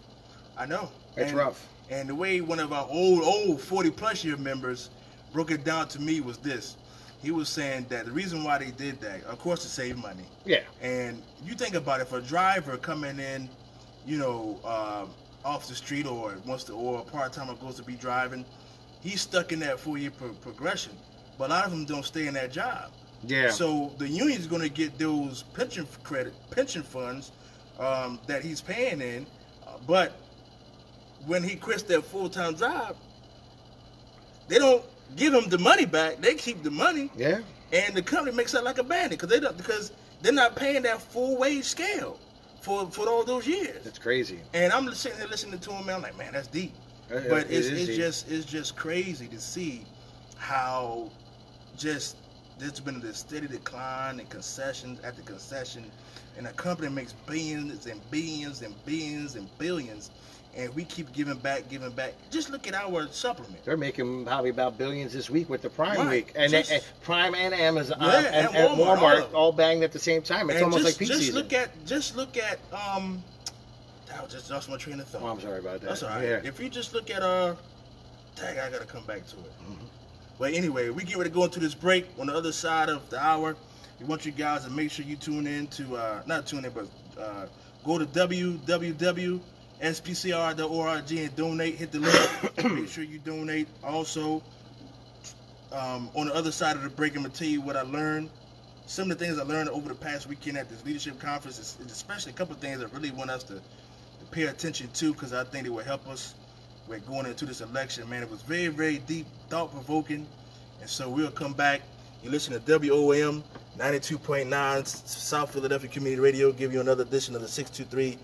I know. It's and, rough. And the way one of our old, old 40 plus year members broke it down to me was this. He was saying that the reason why they did that, of course, to save money. Yeah. And you think about it, for a driver coming in, you know, uh, off the street or wants to, or a part timer goes to be driving, he's stuck in that four year pro- progression. But a lot of them don't stay in that job. Yeah. So the union's going to get those pension credit, pension funds um, that he's paying in, uh, but when he quits that full time job, they don't give him the money back. They keep the money, yeah. and the company makes out like a bandit because they don't because they're not paying that full wage scale for for all those years. That's crazy. And I'm sitting there listening to him, man. I'm like, man, that's deep. Uh, But it it's, is it's deep. just it's just crazy to see how just there's been a steady decline in concessions after concession, and a company makes billions and billions and billions and billions, and we keep giving back, giving back. Just look at our supplement. They're making probably about billions this week with the Prime Right. week, and, Just- and Prime and Amazon Yeah, and, and and Walmart, all Walmart, all, banged at the same time. It's almost just, like peak just season. look at just look at um. I just lost my train of thought. oh, I'm sorry about that. That's all right. Yeah. If you just look at uh, tag, I gotta come back to it. Mhm. But anyway, we get ready to go into this break. On the other side of the hour, we want you guys to make sure you tune in to uh, not tune in, but uh, go to www.spcr.org and donate. Hit the link. make sure you donate. Also, um, on the other side of the break, I'm gonna tell you what I learned. Some of the things I learned over the past weekend at this leadership conference, is especially a couple of things I really want us to, to pay attention to because I think it will help us with going into this election. Man, it was very, very deep, thought provoking. And so we'll come back. You listen to WOM 92.9 South Philadelphia Community Radio, give you another edition of the 623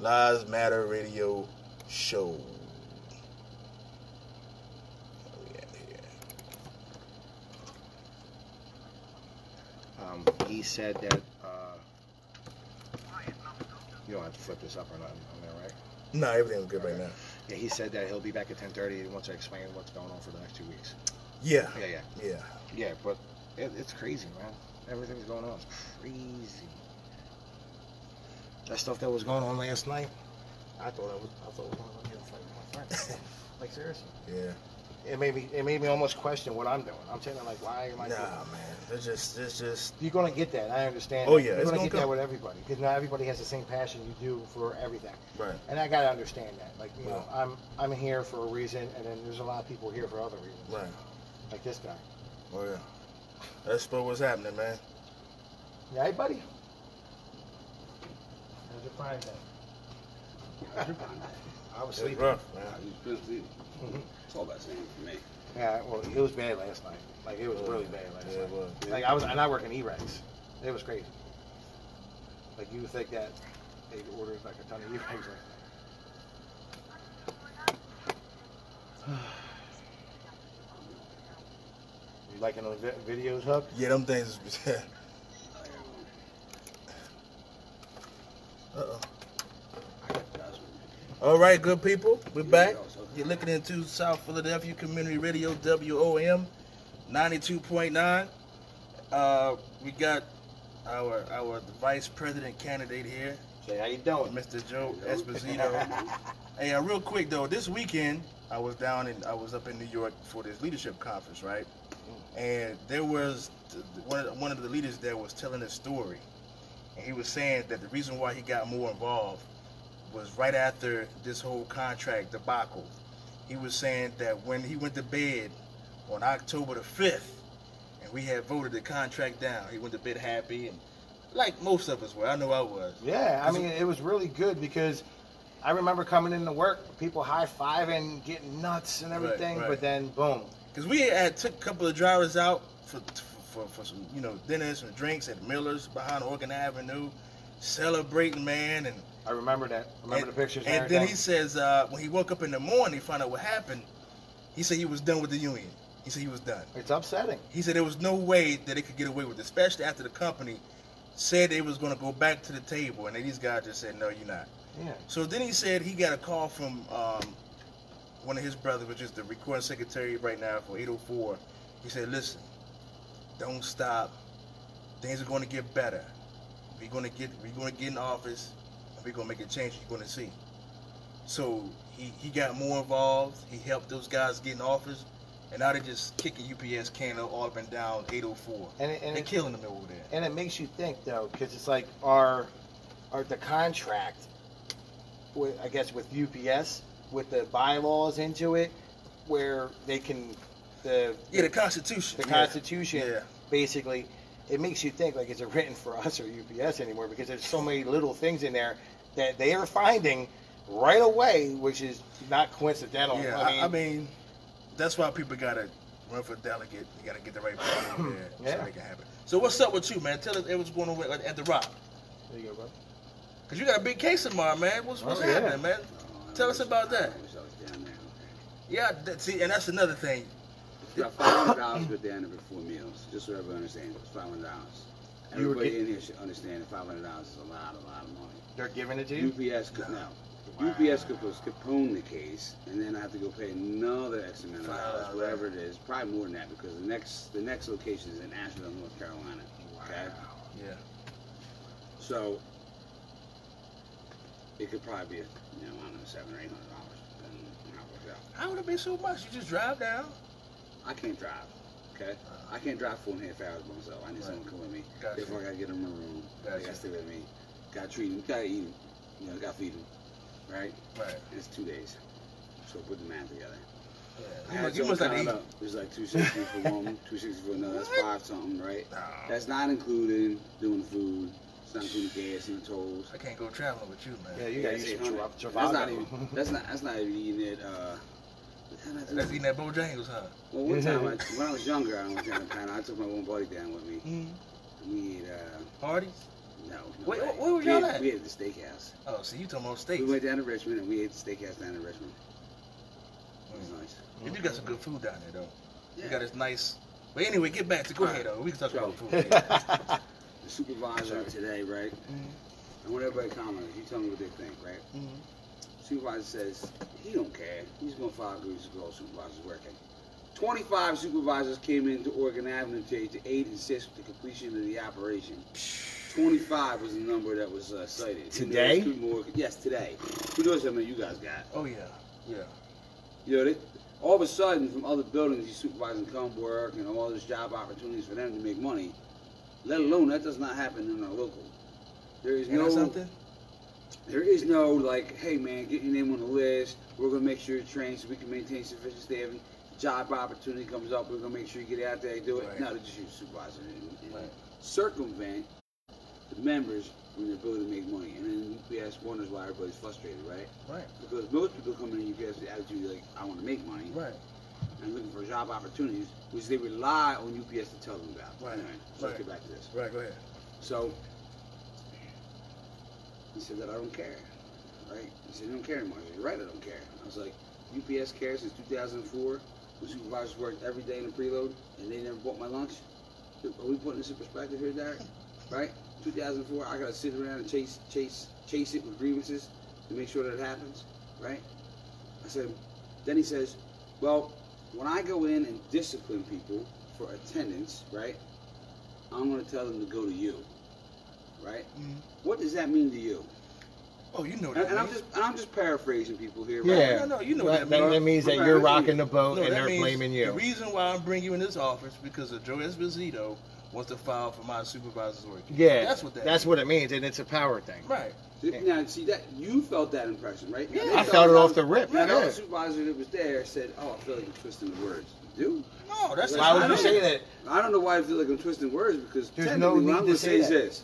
Lives Matter Radio show. Where we at? Um, he said that uh, you don't have to flip this up or nothing on there, right? No, everything's good right now. Yeah, he said that he'll be back at 10:30 and wants to explain what's going on for the next two weeks. Yeah, Yeah, yeah, yeah. yeah. But it, it's crazy, man. Everything's going on. It's crazy. That stuff that was going on last night. I thought I was. I thought I was going to get a fight with my friend. like seriously. Yeah. It made me. It made me almost question what I'm doing. I'm saying like, why am I? Nah, doing man. It's just, it's just. You're gonna get that. I understand. Oh, yeah, You're it's gonna gonna get that with everybody because not everybody has the same passion you do for everything. Right. And I gotta understand that. Like you know, I'm I'm here for a reason, and then there's a lot of people here for other reasons. Right. Like this guy. Oh yeah. That's what what's happening, man. Yeah, hey, buddy. How's your fine day? I was It's sleeping. rough, man. Mhm. It's all about same for me. Yeah, well, it was bad last night. Like it was really bad last Yeah, night. it was. Like I was, and I work in E-Rex. It was crazy. Like you would think that they ordered like a ton of E-Rex last night. you liking those vi- videos, Huck? Yeah, them things. Uh-oh. All right, good people, we're back. You're looking into South Philadelphia Community Radio, WOM, 92.9. Uh, we got our our vice president candidate here, Say how you doing? Mr. Joe Esposito. hey, uh, real quick though, this weekend I was down in I was up in New York for this leadership conference, right? And there was one of, one of the leaders there was telling a story, and he was saying that the reason why he got more involved was right after this whole contract debacle. He was saying that when he went to bed on October the fifth, and we had voted the contract down, he went to bed happy and like most of us were. I know I was. Yeah, I mean, it was really good because I remember coming into work, people high fiving, getting nuts and everything, right. but then boom. Because we had took a couple of drivers out for, for, for some, you know, dinners and drinks at Miller's behind Oregon Avenue, celebrating, man. And, I remember that. I Remember and, the pictures and, And then he says, uh, when he woke up in the morning, he found out what happened. He said he was done with the union. He said he was done. It's upsetting. He said there was no way that they could get away with it, especially after the company said they was going to go back to the table. And then these guys just said, no, you're not. Yeah. So then he said he got a call from um, one of his brothers, which is the recording secretary right now for 804. He said, "Listen, don't stop. Things are going to get better. We're going to get we're going to get in office, we're going to make a change. You're going to see." So he he got more involved. He helped those guys get in office, and now they're just kicking UPS can all up and down 804. And it, and They're it, killing them over there. and it makes you think though, because it's like our, our the contract, with I guess with UPS, with the bylaws into it, where they can, the Yeah, the Constitution. the Yeah. Constitution Yeah. basically, it makes you think like is it written for us or UPS anymore? Because there's so many little things in there that they are finding right away, which is not coincidental. Yeah, I mean, I, I mean, that's why people gotta run for delegate. You gotta get the right people there Yeah. so they can happen. So what's up with you, man? Tell us eh, what's going on at, at the Rock. there you go, bro. Cause you got a big case tomorrow, man. What's what's Oh, yeah. happening, man? Tell us about that. I wish I was down there. Yeah, that, see, and that's another thing. It's about five hundred dollars go down there for four meals, just so everyone understands. It's five hundred dollars. Everybody get- in here should understand that five hundred dollars is a lot, a lot of money. They're giving it to you. UPS could No. now. Wow. UPS could postpone the case, and then I have to go pay another X amount of dollars, dollars. whatever it is. Probably more than that because the next the next location is in Asheville, North Carolina. Okay, Yeah. so it could probably be, you know, I don't know, seven or eight hundred dollars, depending on how it works out. How would it be so much? You just drive down. I can't drive. Okay, I can't drive four and a half hours by myself. I need someone to come with me. Gotcha. Therefore, I gotta get them in my room. They gotta stay with me. Gotta treat him, Gotta eat him, You know, gotta feed him, Right? Right. It's two days. So put the math together. Yeah. I You must, you have to count eat. it was like 260 for one, 260 for another. That's five something, right? Nah, That's not including doing the food. It's not including gas and the tolls. I can't go traveling with you, man. Yeah, you Yeah, got it's to use 800. some That's not even. That's not. That's not even eating it. Uh, what the hell I do? That's eating that Bojangles, huh? Well, one time I, when I was younger, I was kind of kind. I took my one buddy down with me. Mm. We ate. Uh, Parties? No. no Wait, way. where were we y'all ate- at? We ate at the steakhouse. Oh, so you talking about steak? We went down to Richmond and we ate the steakhouse down in Richmond. It was Mm. nice. You do got some good food down there though. Yeah. You got this nice. But anyway, get back to go ahead though. We can talk So- about food. Yeah. The supervisor today, right? Mhm. I want everybody to comment. You tell me what they think, right? Mhm. Supervisor says he don't care. He's gonna file grievance to all supervisors working. 25 supervisors came into Oregon Avenue today to aid and assist with the completion of the operation. 25 was the number that was uh, cited. Today? Who knows who more- yes, today. Who knows how many you guys got? Oh yeah, yeah. You know, they, all of a sudden, from other buildings, these supervisors come work and all these job opportunities for them to make money. Let alone that does not happen in our local. There is You no something? There is no like, hey man, get your name on the list. We're gonna make sure you're trained so we can maintain sufficient staffing. Job opportunity comes up, we're gonna make sure you get out there and do it. Right. No, they just use supervisor and, and Right. circumvent the members when they're ability to make money. And then UPS wonders why everybody's frustrated, right? Right, Because most people come in UPS with the attitude like, I want to make money right. and looking for job opportunities, which they rely on UPS to tell them about. Right. Anyway, so let's get back to this. Right, go ahead. So he said that I don't care, right? He said, "You don't care anymore." I said, You're right, I don't care. I was like, UPS cares since 2004 The supervisors worked every day in the preload and they never bought my lunch. Are we putting this in perspective here, Derek? Right? 2004, I gotta sit around and chase, chase, chase it with grievances to make sure that it happens, right? I said, then he says, well, when I go in and discipline people for attendance, right? I'm gonna tell them to go to you, right? Mhm. What does that mean to you? Oh, you know And, that. and I'm just and I'm just paraphrasing people here. Yeah. Right? No, no, you know that, that that, means. that means that you're rocking the boat No, and they're blaming you. The reason why I'm bringing you in this office because of Joe Esposito wants to file for my supervisor's work. Yeah, that's what that. That's means. what it means, and it's a power thing. Right. Now, see that you felt that impression, right? Yeah, I felt felt it off the rip. Now, the Yeah. other supervisor that was there said, "Oh, I feel like you're twisting the words." You No, that's Why Why would you don't- say that? I don't know why I feel like I'm twisting words because There's technically no what I'm to going to say say is that. this: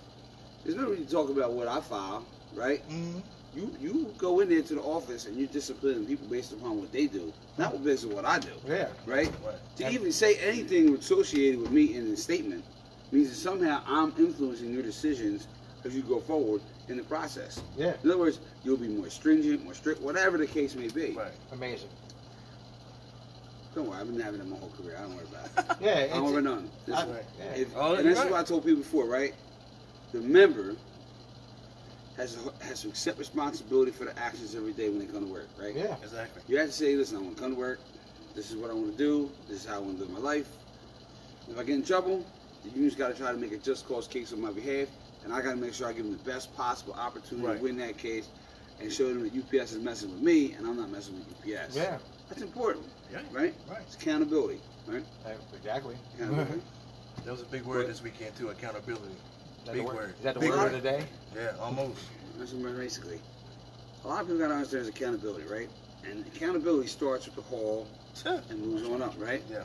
There's no need to talk about what I file, right? hmm You you go in there to the office and you're disciplining people based upon what they do, not based on what I do, Yeah. right? Right. To And- even say anything associated with me in the statement means that somehow I'm influencing your decisions as you go forward in the process. Yeah. In other words, you'll be more stringent, more strict, whatever the case may be. Right. Amazing. Don't worry, I've been having it my whole career. I don't worry about it. Yeah. I It's, don't worry none. This- I- Right. yeah. if- Oh, and this right. is what I told people before, right? The member has has to accept responsibility for the actions every day when they come to work, right? yeah. Exactly. You have to say, listen, I want to come to work. This is what I want to do. This is how I want to live my life. If I get in trouble, the union's got to try to make a just cause case on my behalf, and I got to make sure I give them the best possible opportunity Right. to win that case, and show them that UPS is messing with me, and I'm not messing with UPS. Yeah. That's important, Yeah. right? Right. It's accountability, right? Exactly. Accountability. That was a big word this weekend too. Accountability. Is that Big word? word. Is that the Big word of the day? Yeah, almost. That's what basically. A lot of people got to understand is accountability, right? And accountability starts with the hall and moves on up, right? Yeah.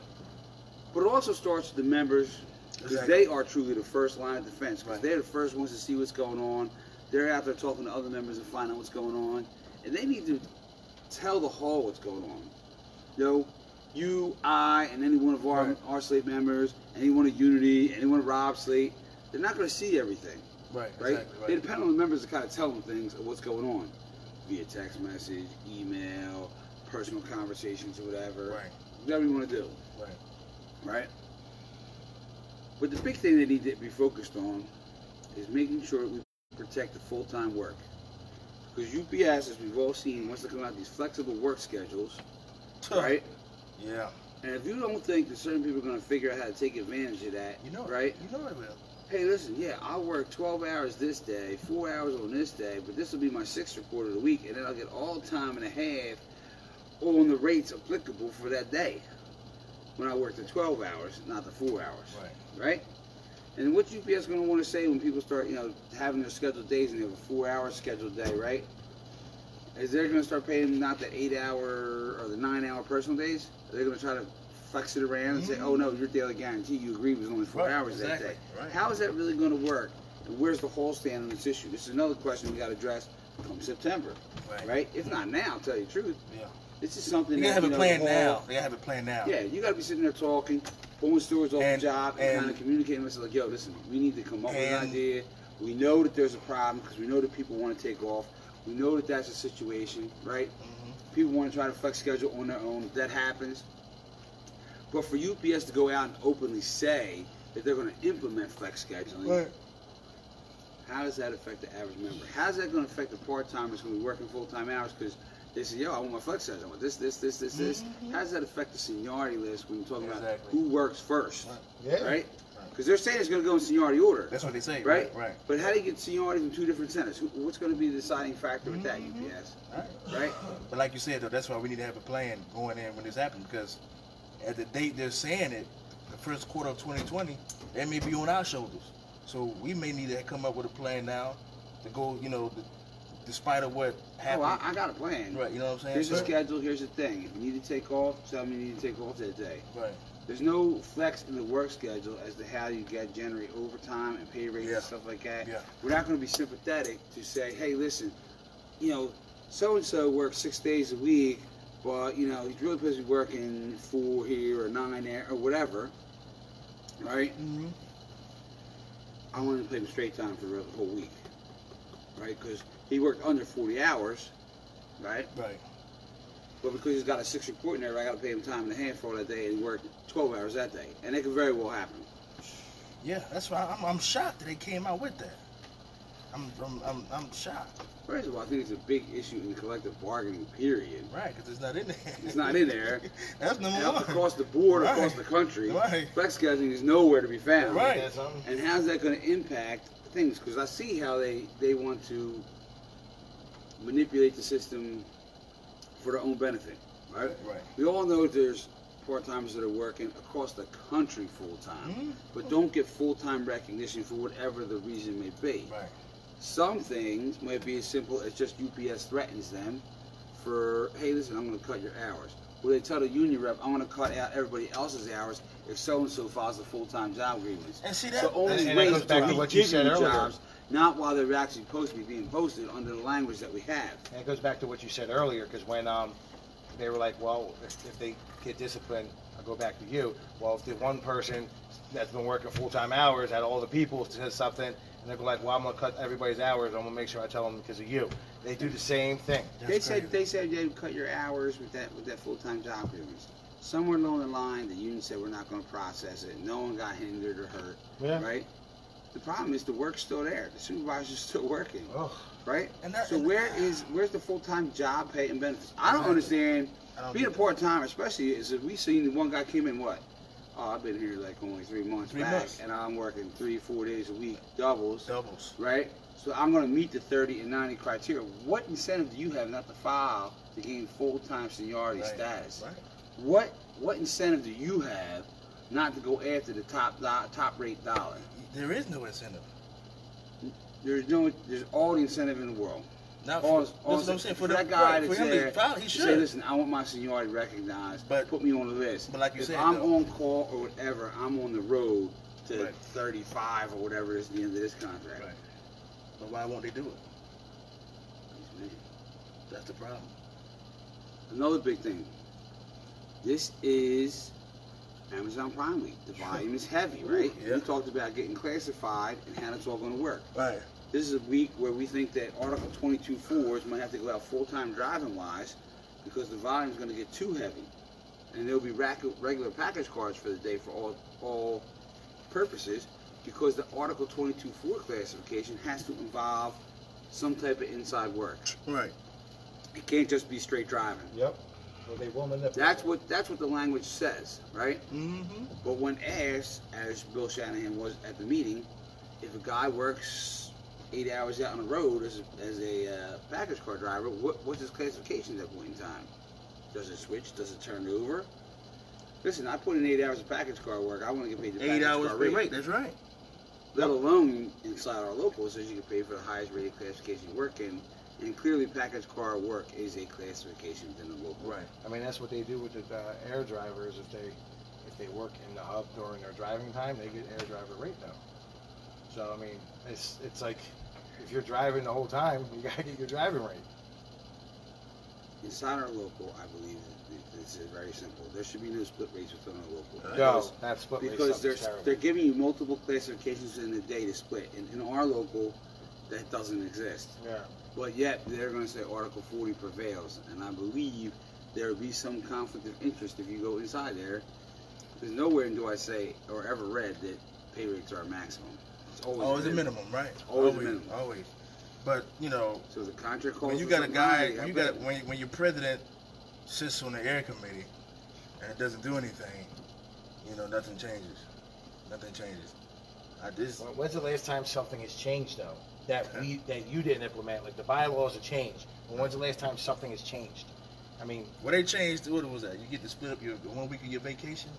But it also starts with the members because Exactly. they are truly the first line of defense because Right. they're the first ones to see what's going on. They're out there talking to other members and finding out what's going on, and they need to tell the hall what's going on. You know, you, I, and any one of our Right. our slate members, anyone of Unity, anyone of Rob Slate, they're not going to see everything, Right. right? Exactly. They Right. depend on the members to kind of tell them things of what's going on via text message, email, personal conversations, or whatever. Right. Whatever you want to do Right. right? But the big thing that need to be focused on is making sure that we protect the full-time work. Because UPS, as we've all seen, wants to come out these flexible work schedules, right? Yeah. And if you don't think that certain people are going to figure out how to take advantage of that, You know. right? You know it will. Hey, listen, yeah, I'll work 12 hours this day, four hours on this day, but this will be my sixth report of the week, and then I'll get all time and a half on the rates applicable for that day when I work the 12 hours, not the four hours Right. right? And what's UPS going to want to say when people start, you know, having their scheduled days and they have a four-hour scheduled day, right? Is they're going to start paying not the eight-hour or the nine-hour personal days? Are they going to try to flex it around and say, "Oh mm-hmm. no, your daily guarantee you agreed was only four Right, hours exactly, that day"? right. How is that really going to work? And where's the whole stand on this issue? This is another question we got to address come September, Right. right? If not now, I'll tell you the truth. Yeah. This is something You that gotta have you a know, plan the now. They gotta have a plan now. yeah, you got to be sitting there talking, pulling stories off And- the job, and, and- kind of communicating with us like, yo, listen, we need to come up with an idea. We know that there's a problem because we know that people want to take off. We know that that's a situation, right? Mhm. People want to try to flex schedule on their own. If that happens. But for UPS to go out and openly say that they're going to implement flex scheduling, Right. how does that affect the average member? How's that going to affect the part timers who are working full time hours? Because they say, yo, I want my flex schedule. I want this, this, this, this, this. Mhm. How does that affect the seniority list when you're talking Exactly. about who works first? Right. Yeah. Right? Because they're saying it's going to go in seniority order. That's what they say. Right? Right. But how do you get seniority from two different centers? What's going to be the deciding factor with that, Mhm. UPS? Right. Right? But like you said, though, that's why we need to have a plan going in when this happens because at the date they're saying it, the first quarter of 2020, that may be on our shoulders. So we may need to come up with a plan now to go, you know, the, despite of what Oh, happened. I, I got a plan. right, you know what I'm saying? Here's the schedule. Here's the thing. If you need to take off, tell me you need to take off that day. Right. There's no flex in the work schedule as to how you get generate overtime and pay rates Yeah. and stuff like that. Yeah. We're not going to be sympathetic to say, hey, listen, you know, so and so works six days a week, but you know he's really supposed to be working four here or nine there or whatever, right? Mm-hmm. I want to pay him straight time for the whole week, right? Because he worked under 40 hours, right? Right. But because he's got a six report in there, I got to pay him time and a half for that day, and he worked 12 hours that day, and it could very well happen. Yeah, that's why I'm, I'm shocked that they came out with that. I'm, I'm, I'm, I'm shocked. First of all, I think it's a big issue in the collective bargaining period. Right, because it's not in there. It's not in there. that's number And one. across the board, Right. across the country, Right. flex scheduling is nowhere to be found. Right. And how's that going to impact things? Because I see how they, they want to manipulate the system for their own benefit, right? Right. We all know there's part-timers that are working across the country full-time, Mhm. but don't get full-time recognition for whatever the reason may be. Right. Some things might be as simple as just UPS threatens them for, hey, listen, I'm going to cut your hours. Or they tell the union rep, I'm going to cut out everybody else's hours if so-and-so files a full-time job grievance. And see that. So only and that goes back to to what you said earlier. jobs, not while they're actually supposed to be being posted under the language that we have. And it goes back to what you said earlier, because when um, they were like, well, if, if they get disciplined, I'll go back to you. Well, if the one person that's been working full time hours out of all the people says something, and they're like, well, I'm gonna cut everybody's hours. I'm gonna make sure I tell them because of you. They do the same thing. That's they said crazy. they said they'd cut your hours with that with that full time job grievance. Somewhere along the line, the union said we're not going to process it. No one got hindered or hurt, Yeah. right? The problem is the work's still there. The supervisor's still working, Oh, right? And that, So and- where is where's the full time job pay and benefits? I don't understand I don't being a part time, especially is if we seen one guy came in what? Oh, I've been here like only three months Three back, months. and I'm working three, four days a week, doubles, doubles. right? So I'm going to meet the 30 and 90 criteria. What incentive do you have not to file to gain full time seniority Right. status? Right. What what incentive do you have not to go after the top top rate dollar? There is no incentive. There's no there's all the incentive in the world. All, for, all that's what I'm saying. For, that the, guy right, for that's there, to file, he should. say, listen, I want my seniority recognized, But- put me on the list. but like you if said, I'm though- on call or whatever, I'm on the road to Right. 35 or whatever is the end of this contract. Right. But why won't they do it? That's the problem. Another big thing. This is Amazon Prime Week. The volume is heavy, right? Yeah. We talked about getting classified and how it's all going to work. Right. This is a week where we think that Article 22 fours might have to go out full-time driving wise because the volume is going to get too heavy. And there'll be regular package cards for the day for all, all purposes because the Article 22 4 classification has to involve some type of inside work. Right. It can't just be straight driving. yep. Well, they will manipulate. That's what that's what the language says, right? Mm-hmm. But when asked, as Bill Shanahan was at the meeting, if a guy works eight hours out on the road as a, as a uh, package car driver, what, what's his classification at that point in time? Does it switch? Does it turn over? Listen, I put in eight hours of package car work. I want to get paid the Eight hours car rate. rate. That's right. Let alone inside our local, it says you can pay for the highest rated classification you work in. And clearly, package car work is a classification within the local. Right. I mean, that's what they do with the uh, air drivers. If they if they work in the hub during their driving time, they get air driver rate now. So I mean, it's it's like if you're driving the whole time, you gotta get your driving rate. inside our local, I believe this is very simple. There should be no split rates within our local. No, Because- that's split because they're terrible. they're giving you multiple classifications in the day to split. And in our local, that doesn't exist. Yeah. But yet they're going to say Article 40 prevails, and I believe there will be some conflict of interest if you go inside there. Because nowhere do I say or ever read that pay rates are a maximum. It's always, Always a minimum, right? Always a always, minimum. always. But you know, So the contract calls when you got a guy, high, when you got bet- when when your president sits on the air committee and it doesn't do anything, you know, nothing changes. Nothing changes. I just Well, When's the last time something has changed though? That we that you didn't implement, like the bylaws have changed. But when's the last time something has changed? I mean, well they changed. What was that? You get to split up your one week of your vacation.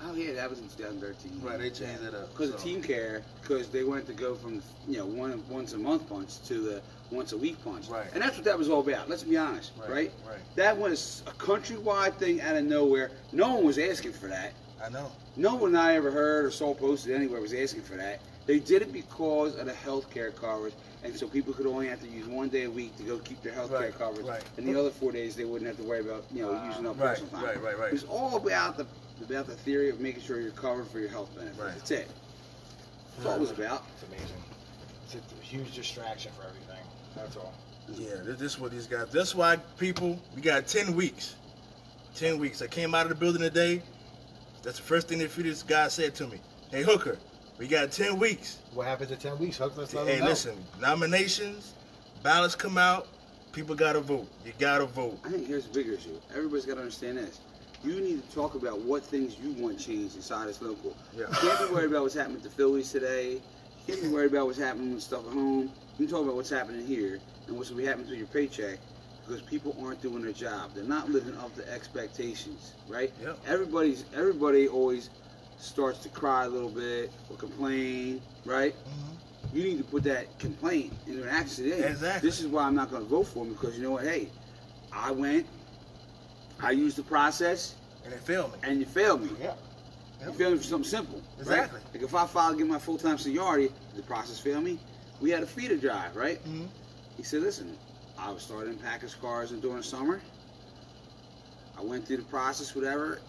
Oh yeah, that was in 2013. Right, they changed it up. Because so. of team care, because they wanted to go from you know one once a month punch to the once a week punch. Right. And that's what that was all about. Let's be honest, Right, right? right. That was a countrywide thing out of nowhere. No one was asking for that. I know. No one I ever heard or saw posted anywhere was asking for that. They did it because of the health care coverage, and so people could only have to use one day a week to go keep their health care Right, coverage, right. and the other four days they wouldn't have to worry about you know Wow. using up Right, personal time. right, right, right. was all about the about the theory of making sure you're covered for your health benefits. Right. That's it. That's all it was about. it's amazing. It's a huge distraction for everything. That's all. Yeah, this, this is what these guys. That's why people. We got ten weeks. Ten weeks. I came out of the building today. That's the first thing that this guy said to me. Hey Hooker, we got ten weeks. What happens in ten weeks? Hook, let's let Hey, know. listen. Nominations, ballots come out. People gotta vote. You gotta vote. I think here's the bigger issue. Everybody's got to understand this. You need to talk about what things you want changed inside this local. Yeah. You can't be worried about what's happening to Phillies today. You can't be worried about what's happening with stuff at home. You can talk about what's happening here and what's going to be happening to your paycheck because people aren't doing their job. They're not living up to expectations, right? Yep. Everybody's everybody always starts to cry a little bit or complain, right? Mhm. You need to put that complaint into an action. Exactly. This is why I'm not going to vote for him because you know what? Hey, I went, I used the process, And it failed me. and you failed me. Yeah. You failed me for something simple. Exactly. Right? Like if I filed to get my full time seniority, the process failed me. We had a feeder drive, right? Mhm. He said, listen, I was starting package cars and during the summer. I went through the process, whatever.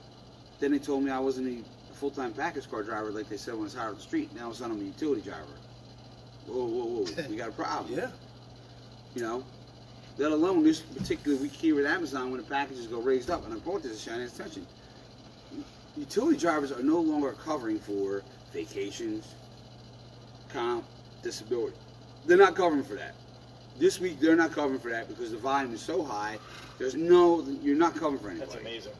Then they told me I wasn't a full time package car driver like they said when I was hired on the street. Now all of a sudden I'm a utility driver. Whoa, whoa, whoa. we got a problem. Yeah. You know? Let alone this particular week here at Amazon when the packages go raised up. And I brought this to Shannon's attention. Utility drivers are no longer covering for vacations, comp, disability. They're not covering for that. This week they're not covering for that because the volume is so high. There's no, you're not covering for anybody. That's amazing.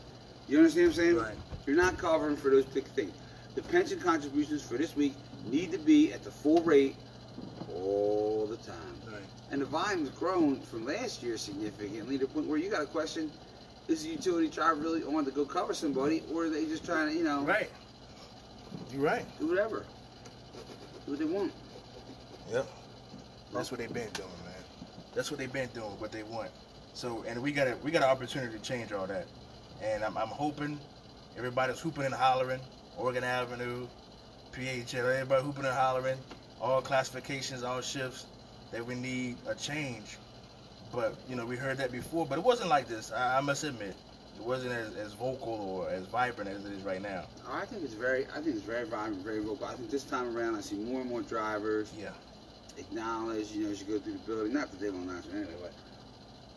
You understand what I'm saying? Right. You're not covering for those big things. The pension contributions for this week need to be at the full rate all the time. Right. And the volume's grown from last year significantly to the point where you got a question: Is the utility driver really on to go cover somebody, or are they just trying to, you know, Right. You're right. do whatever, do what they want? Yep. That's what they've been doing, man. That's what they've been doing, what they want. So, and we got a we got an opportunity to change all that. And I'm, I'm hoping everybody's hooping and hollering, Oregon Avenue, PHL, everybody hooping and hollering, all classifications, all shifts, that we need a change. But you know, we heard that before, but it wasn't like this. I, I must admit, it wasn't as, as vocal or as vibrant as it is right now. Oh, I think it's very, I think it's very vibrant, very vocal. I think this time around I see more and more drivers Yeah. acknowledge, you know, as you go through the building. Not that they don't acknowledge it anyway,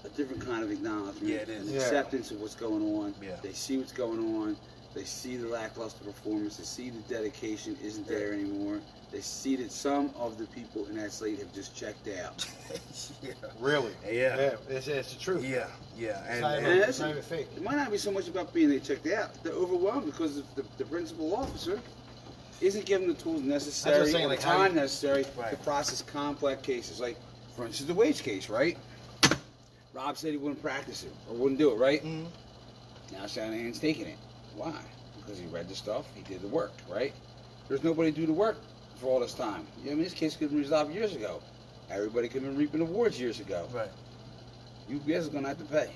a different kind of acknowledgement. Yeah, it is. An Yeah. acceptance of what's going on. Yeah. They see what's going on. They see the lackluster performance. They see the dedication isn't there anymore. They see that some of the people in that slate have just checked out. yeah. Really? Yeah. Yeah. It's, it's the truth. Yeah. Yeah. It's, And, not and- even, and- it's not even fake. It might not be so much about being they checked out. They're overwhelmed because of the, the principal officer isn't given the tools necessary saying, like, the time you- necessary to process complex cases. Like, for instance, the wage case, right? Rob said he wouldn't practice it or wouldn't do it, right? Mhm. Now Shanahan's taking it. Why? Because he read the stuff, he did the work, right? There's nobody to do the work for all this time. You know, I mean, this case could have been resolved years ago. Everybody could have been reaping awards years ago. Right. UPS is going to have to pay.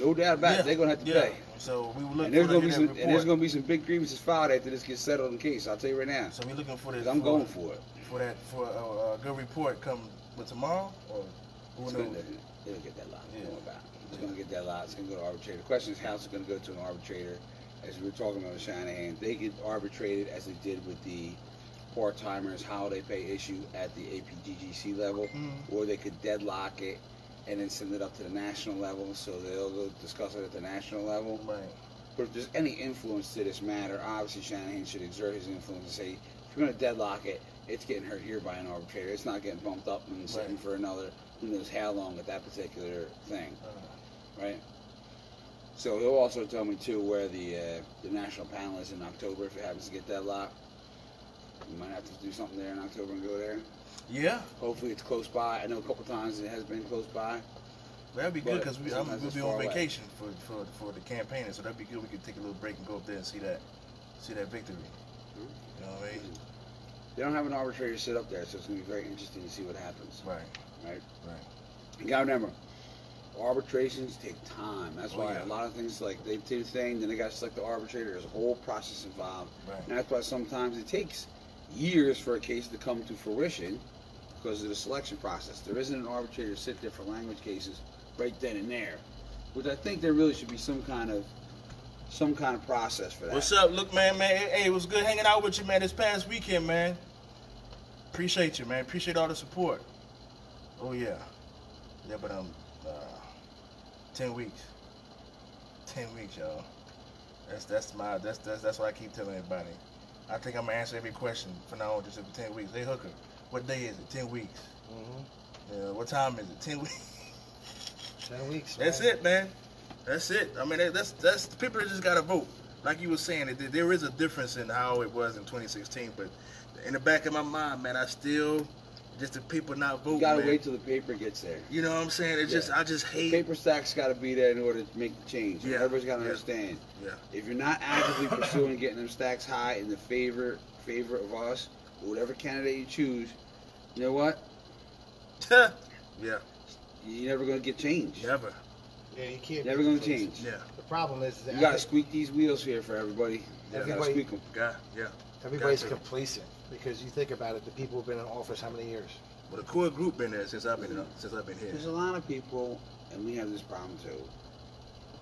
No doubt about Yeah, it. They're going to have to yeah. pay. So we were looking And there's for gonna be some, report. and there's gonna be some big grievances filed after this gets settled in case. I'll tell you right now. So we're looking for this. I'm for, going for it. for that for a, a good report come with tomorrow or who It's gonna- It'll get deadlocked. Yeah. Don't worry about it. It's gonna get deadlocked. It's gonna go to arbitrator. The question is, how's it gonna go to an arbitrator? As we were talking about with Shanahan, they get arbitrated as they did with the part-timers holiday pay issue at the APGGC level, Mhm. or they could deadlock it and then send it up to the national level, so they'll go discuss it at the national level. Right. But if there's any influence to this matter, obviously Shanahan should exert his influence and say, if you're going to deadlock it, it's getting hurt here by an arbitrator. It's not getting bumped up and sitting Right. for another who knows how long with that particular thing, Uh, right? So he'll also tell me too where the uh, the national panel is in October if it happens to get deadlocked. We might have to do something there in October and go there. yeah, Hopefully it's close by. I know a couple times it has been close by. that'd be good because we we'll be on away. vacation for, for for the campaigning, so that'd be good. We could take a little break and go up there and see that see that victory. Mhm. You know what I mean? They don't have an arbitrator sit up there, so it's going to be very interesting to see what happens. Right. Right. Right. You gotta remember, arbitrations take time. That's Oh, why yeah. a lot of things like they do the thing, then they gotta select the arbitrator. There's a whole process involved. Right. And that's why sometimes it takes years for a case to come to fruition because of the selection process. There isn't an arbitrator to sit there for language cases right then and there. Which I think there really should be some kind of some kind of process for that. What's up? Look, man, man. Hey, it was good hanging out with you, man, this past weekend, man. Appreciate you, man. Appreciate all the support. Oh yeah, yeah, but um, uh, ten weeks. Ten weeks, y'all. That's that's my that's that's that's what I keep telling everybody. I think I'm gonna answer every question for now on just for ten weeks. Hey Hooker, what day is it? Ten weeks. Mm-hmm. Yeah, what time is it? Ten weeks. Ten weeks. That's it, man. That's it. I mean, that's that's people just gotta vote. Like you were saying, it, there is a difference in how it was in 2016, but in the back of my mind, man, I still just the people not voting. you gotta man. wait till the paper gets there. You know what I'm saying? It's just I just The hate. paper stack's gotta be there in order to make the change. Yeah. Everybody's gotta Yeah. understand. Yeah. If you're not actively pursuing getting them stacks high in the favor favor of us, whatever candidate you choose, you know what? yeah. You're never gonna get change. Never. Yeah, you can't. Never gonna change. Yeah. The problem is that You gotta squeak these wheels here for everybody. Yeah. You gotta squeak them. God. Yeah. everybody's Got complacent because you think about it. The people who've been in office how many years? Well, the core group been there since I've been since I've been here. There's a lot of people, and we have this problem too,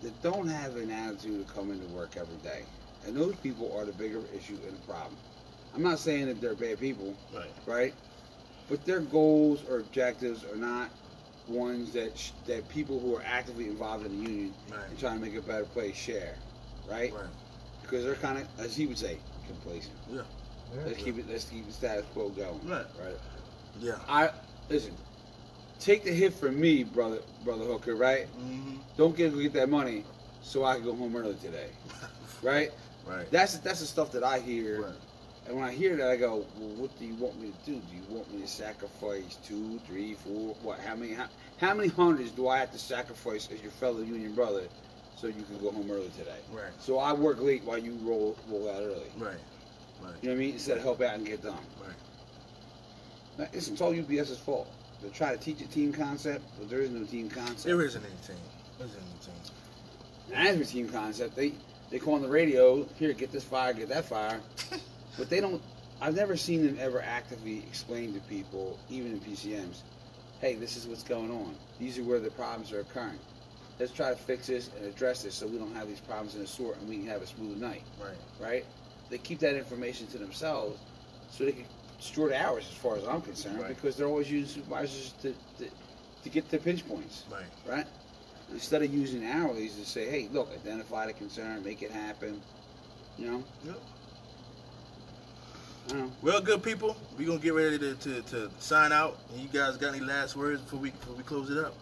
that don't have an attitude to come into work every day. And those people are the bigger issue and the problem. I'm not saying that they're bad people, Right. right? But their goals or objectives are not ones that sh- that people who are actively involved in the union Right. and trying to make a better place share, right? Right. Because they're kind of, as he would say, complacent. Yeah. Let's keep it. Let's keep the status quo going. Right. Right. Yeah. I listen. Take the hit from me, brother, brother Hooker. Right. hmm Don't get get that money, so I can go home early today. Right. Right. That's that's the stuff that I hear. Right. And when I hear that, I go, well, what do you want me to do? Do you want me to sacrifice two, three, four, what? How many? How, how many hundreds do I have to sacrifice as your fellow union brother, so you can go home early today? Right. So I work late while you roll roll out early. Right. Right. You know what I mean? Instead of help out and get done. Right. Now, Listen, it's all UPS's fault. They try to teach a team concept, but there is no team concept. There isn't anything. There isn't anything. management team concept. They they call on the radio, here, get this fire, get that fire, but they don't. I've never seen them ever actively explain to people, even in PCMs, hey, this is what's going on. These are where the problems are occurring. Let's try to fix this and address this so we don't have these problems in the sort and we can have a smooth night, Right. right? They keep that information to themselves so they can short hours, as far as I'm concerned, Right. because they're always using supervisors to, to, to get their pinch points Right. right? Instead of using hourlies to say, hey, look, identify the concern, make it happen, you know? Yep. I don't know. Well, good people, we're gonna get ready to, to, to sign out. And you guys got any last words before we before we close it up?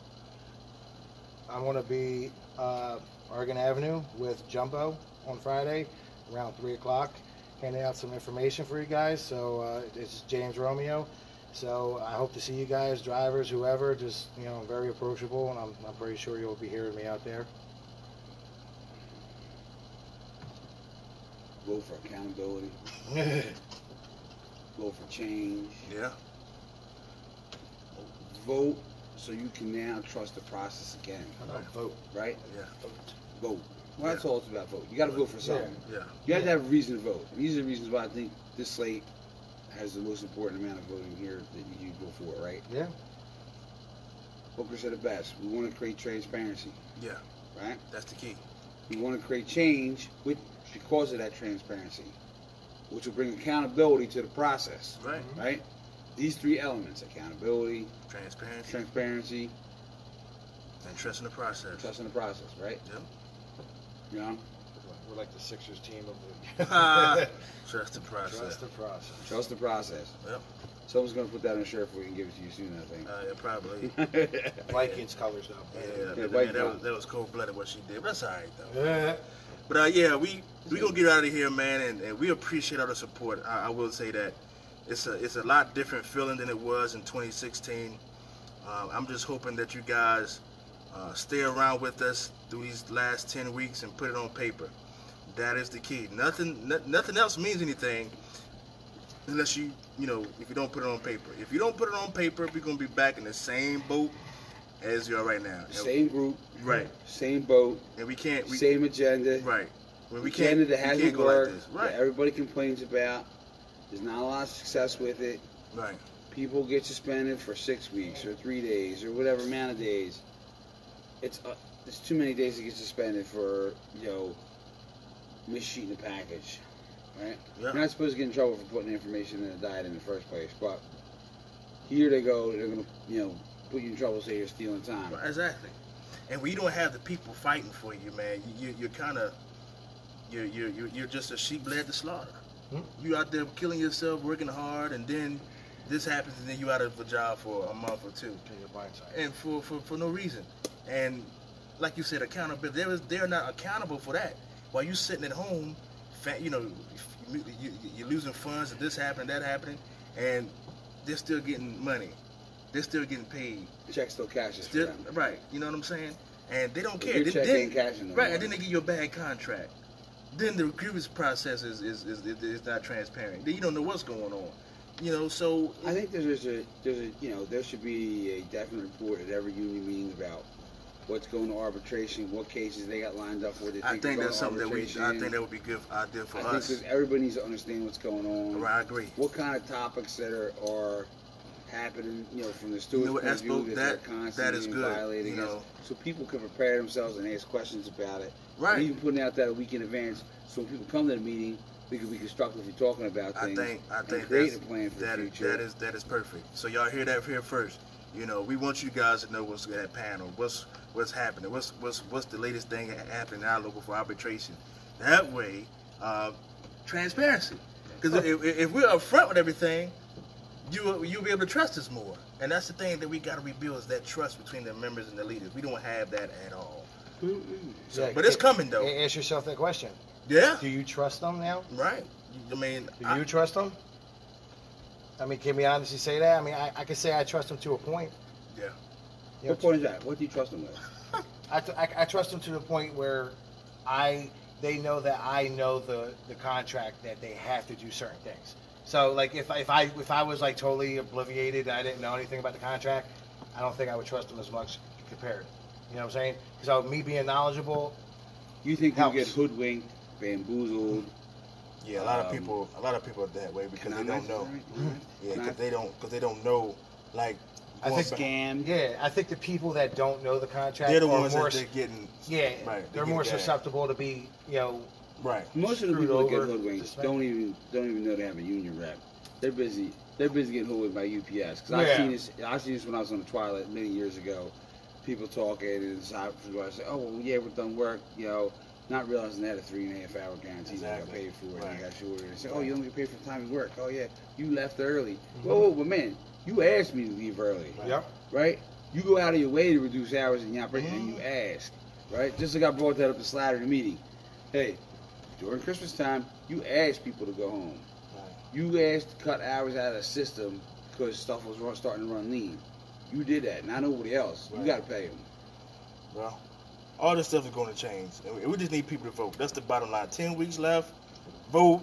I'm going to be uh, Oregon Avenue with Jumbo on Friday around 3 o'clock, handing out some information for you guys. So uh, it's James Romeo. So I hope to see you guys, drivers, whoever, just, you know, very approachable, and I'm, I'm pretty sure you'll be hearing me out there. Vote for accountability, vote for change, Yeah. vote so you can now trust the process again, How vote? right? Yeah. Vote. Vote. Well, that's all it's about, vote. You got to vote for something. Yeah. You have to have a reason to vote. And these are the reasons why I think this slate has the most important amount of voting here that you go for, right? Yeah. Booker said it best. We want to create transparency. Yeah. Right. That's the key. We want to create change with because of that transparency, which will bring accountability to the process. Right. Mm-hmm. Right. These three elements: accountability, Transparency transparency, and trust in the process. trust in the process. Right. Yep. You know, We're like the Sixers team of Ah, the. Trust the process. Trust the process. trust the process. Yep. Someone's gonna put that on a shirt for you and give it to you soon. Uh, yeah, probably. I think. Vikings colors though. Yeah, Yeah, but white man, that, was, that was cold blooded what she did. But that's all right though. Yeah. But uh, yeah, we we gonna get out of here, man, and, and we appreciate all the support. I, I will say that it's a it's a lot different feeling than it was in 2016. Uh, I'm just hoping that you guys uh, stay around with us through these last 10 weeks and put it on paper. That is the key. Nothing no, nothing else means anything unless you you know if you don't put it on paper. If you don't put it on paper, we're gonna be back in the same boat as you are right now. Same group, Right. same boat, And we can't we same agenda. right. When we can't, agenda that we can't hasn't go worked, like that Right. everybody complains about. There's not a lot of success with it. Right. People get suspended for six weeks or three days or whatever amount of days. It's uh, there's too many days to get suspended for you know missheeting a package, right? Yeah. You're not supposed to get in trouble for putting information in a DIAD in the first place, but here they go. They're gonna you know put you in trouble say you're stealing time. Right, Exactly. And when you don't have the people fighting for you, man, you, you you're kind of you're, you're you're you're just a sheep led to slaughter. Hmm. You out there killing yourself, working hard, and then this happens, and then you out of a job for a month or two, To your blind side. and for for, for no reason. And like you said, accountability. They're they're not accountable for that. While you sitting at home, you know, you, you're losing funds, and this happening, that happening, and they're still getting money. They're still getting paid. Check still cashes Still, right. You know what I'm saying? And they don't care. your Then- check then- ain't cashing no right, more. and then they get you a bad contract. Then the grievance process is is, is, is, is not transparent. Then you don't know what's going on. You know, so I think there's a there's a you know there should be a definite report at every union meeting about what's going to arbitration, what cases they got lined up for. They think, I think that's something to that we. I think that would be good idea for I think us. that everybody needs to understand what's going on. Right, I agree. What kind of topics that are, are happening, you know, from the stewards' what, point that's of view that, that- they're constantly that is good, violating you us, know. so people can prepare themselves and ask questions about it. Right. And even putting out that a week in advance, so when people come to the meeting, we can be constructively talking about I things. think I think create that's, a plan for that the future. that is that is perfect. So y'all hear that here first. You know, we want you guys to know what's at that panel, what's what's happening, what's what's what's the latest thing happening in our local for arbitration. That way, uh, transparency. Because if, if we're upfront with everything, you you'll be able to trust us more. And that's the thing that we got to rebuild is that trust between the members and the leaders. We don't have that at all. So, but it's coming though. a- Ask yourself that question. Yeah, Do you trust them now? right. I mean, Do I- you trust them? I mean, can we honestly say that? I mean, I, I could say I trust them to a point. Yeah. You know, What point is that? What do you trust them with? I, I, I trust them to the point where I they know that I know the the contract that they have to do certain things. So like if I, if I if I was like totally obliviated, I didn't know anything about the contract, I don't think I would trust them as much compared. You know what I'm saying? So me being knowledgeable, You think you Helps. get hoodwinked, bamboozled? Yeah, a lot of Um, people, a lot of people are that way because they don't know. Mm-hmm. Yeah, because they don't, because they don't know, like. I going think back- Scam. yeah, I think the people that don't know the contract they're the are ones more that they're getting. yeah, Right, they're they more get that. susceptible to be you know Right. Most of the people that get hoodwinked suspended. don't even don't even know they have a union rep. They're busy. They're busy getting hoodwinked by UPS. Because I've seen this. I seen this when I was on the Twilight many years ago. People talking and it's I say, "Oh, well, yeah, we're done work," you know, not realizing they had a three and a half hour guarantee they got paid for it. Right. And they got shorted. They say, "Oh, you only get paid for the time you work." Oh, yeah, you left early. Mm-hmm. Whoa, whoa, but man, you asked me to leave early, Yep. right? You go out of your way to reduce hours in your operation, and you Mm-hmm. ask, right? Just like I brought that up the slide of the meeting. Hey, during Christmas time, you ask people to go home. You asked to cut hours out of the system because stuff was starting to run lean. You did that, not nobody else. You got to pay them. Well, all this stuff is going to change, and we- just need people to vote. That's the bottom line. Ten weeks left. Vote.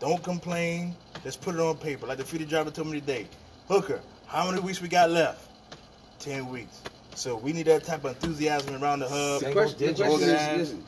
Don't complain. Let's put it on paper. Like the feeder driver told me today. Hooker, how many weeks we got left? Ten weeks. So we need that type of enthusiasm around the hub. The question, the question is, listen,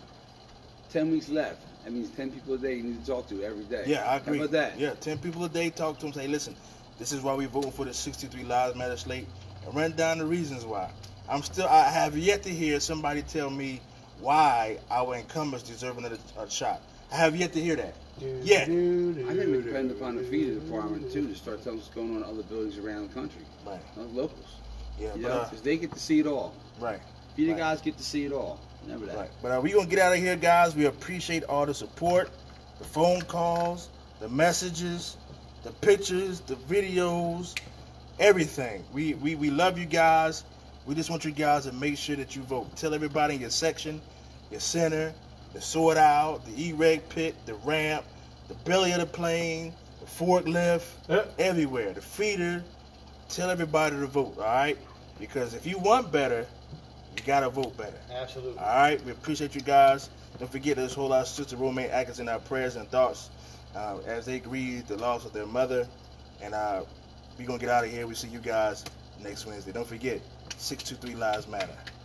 10 weeks left. That means 10 people a day you need to talk to every day. Yeah, I How agree. about that? Yeah, ten people a day. Talk to them. Say, listen, this is why we voting for the 63 Lives Matter slate, and run down the reasons why. I'm still. I have yet to hear somebody tell me why our incumbents deserve another a shot. I have yet to hear that. Yeah. I think we depend upon the feeder department too to start telling us what's going on in other buildings around the country, Right. not locals. Yeah. You but, know, uh, 'cause they get to see it all. right. Feeder Right. guys get to see it all. Remember that. Right. But uh, we gonna get out of here, guys. We appreciate all the support, the phone calls, the messages, the pictures, the videos, everything. We we, we love you guys. We just want you guys to make sure that you vote. Tell everybody in your section, your center, the sort out, the E-reg pit, the ramp, the belly of the plane, the forklift, Yeah. everywhere, the feeder. Tell everybody to vote, all right? Because if you want better, you gotta vote better. Absolutely. All right, we appreciate you guys. Don't forget to just hold our sister Romaine Atkins in our prayers and thoughts uh, as they grieve the loss of their mother. And uh, we're going to get out of here. We see you guys next Wednesday. Don't forget, 623 Lives Matter.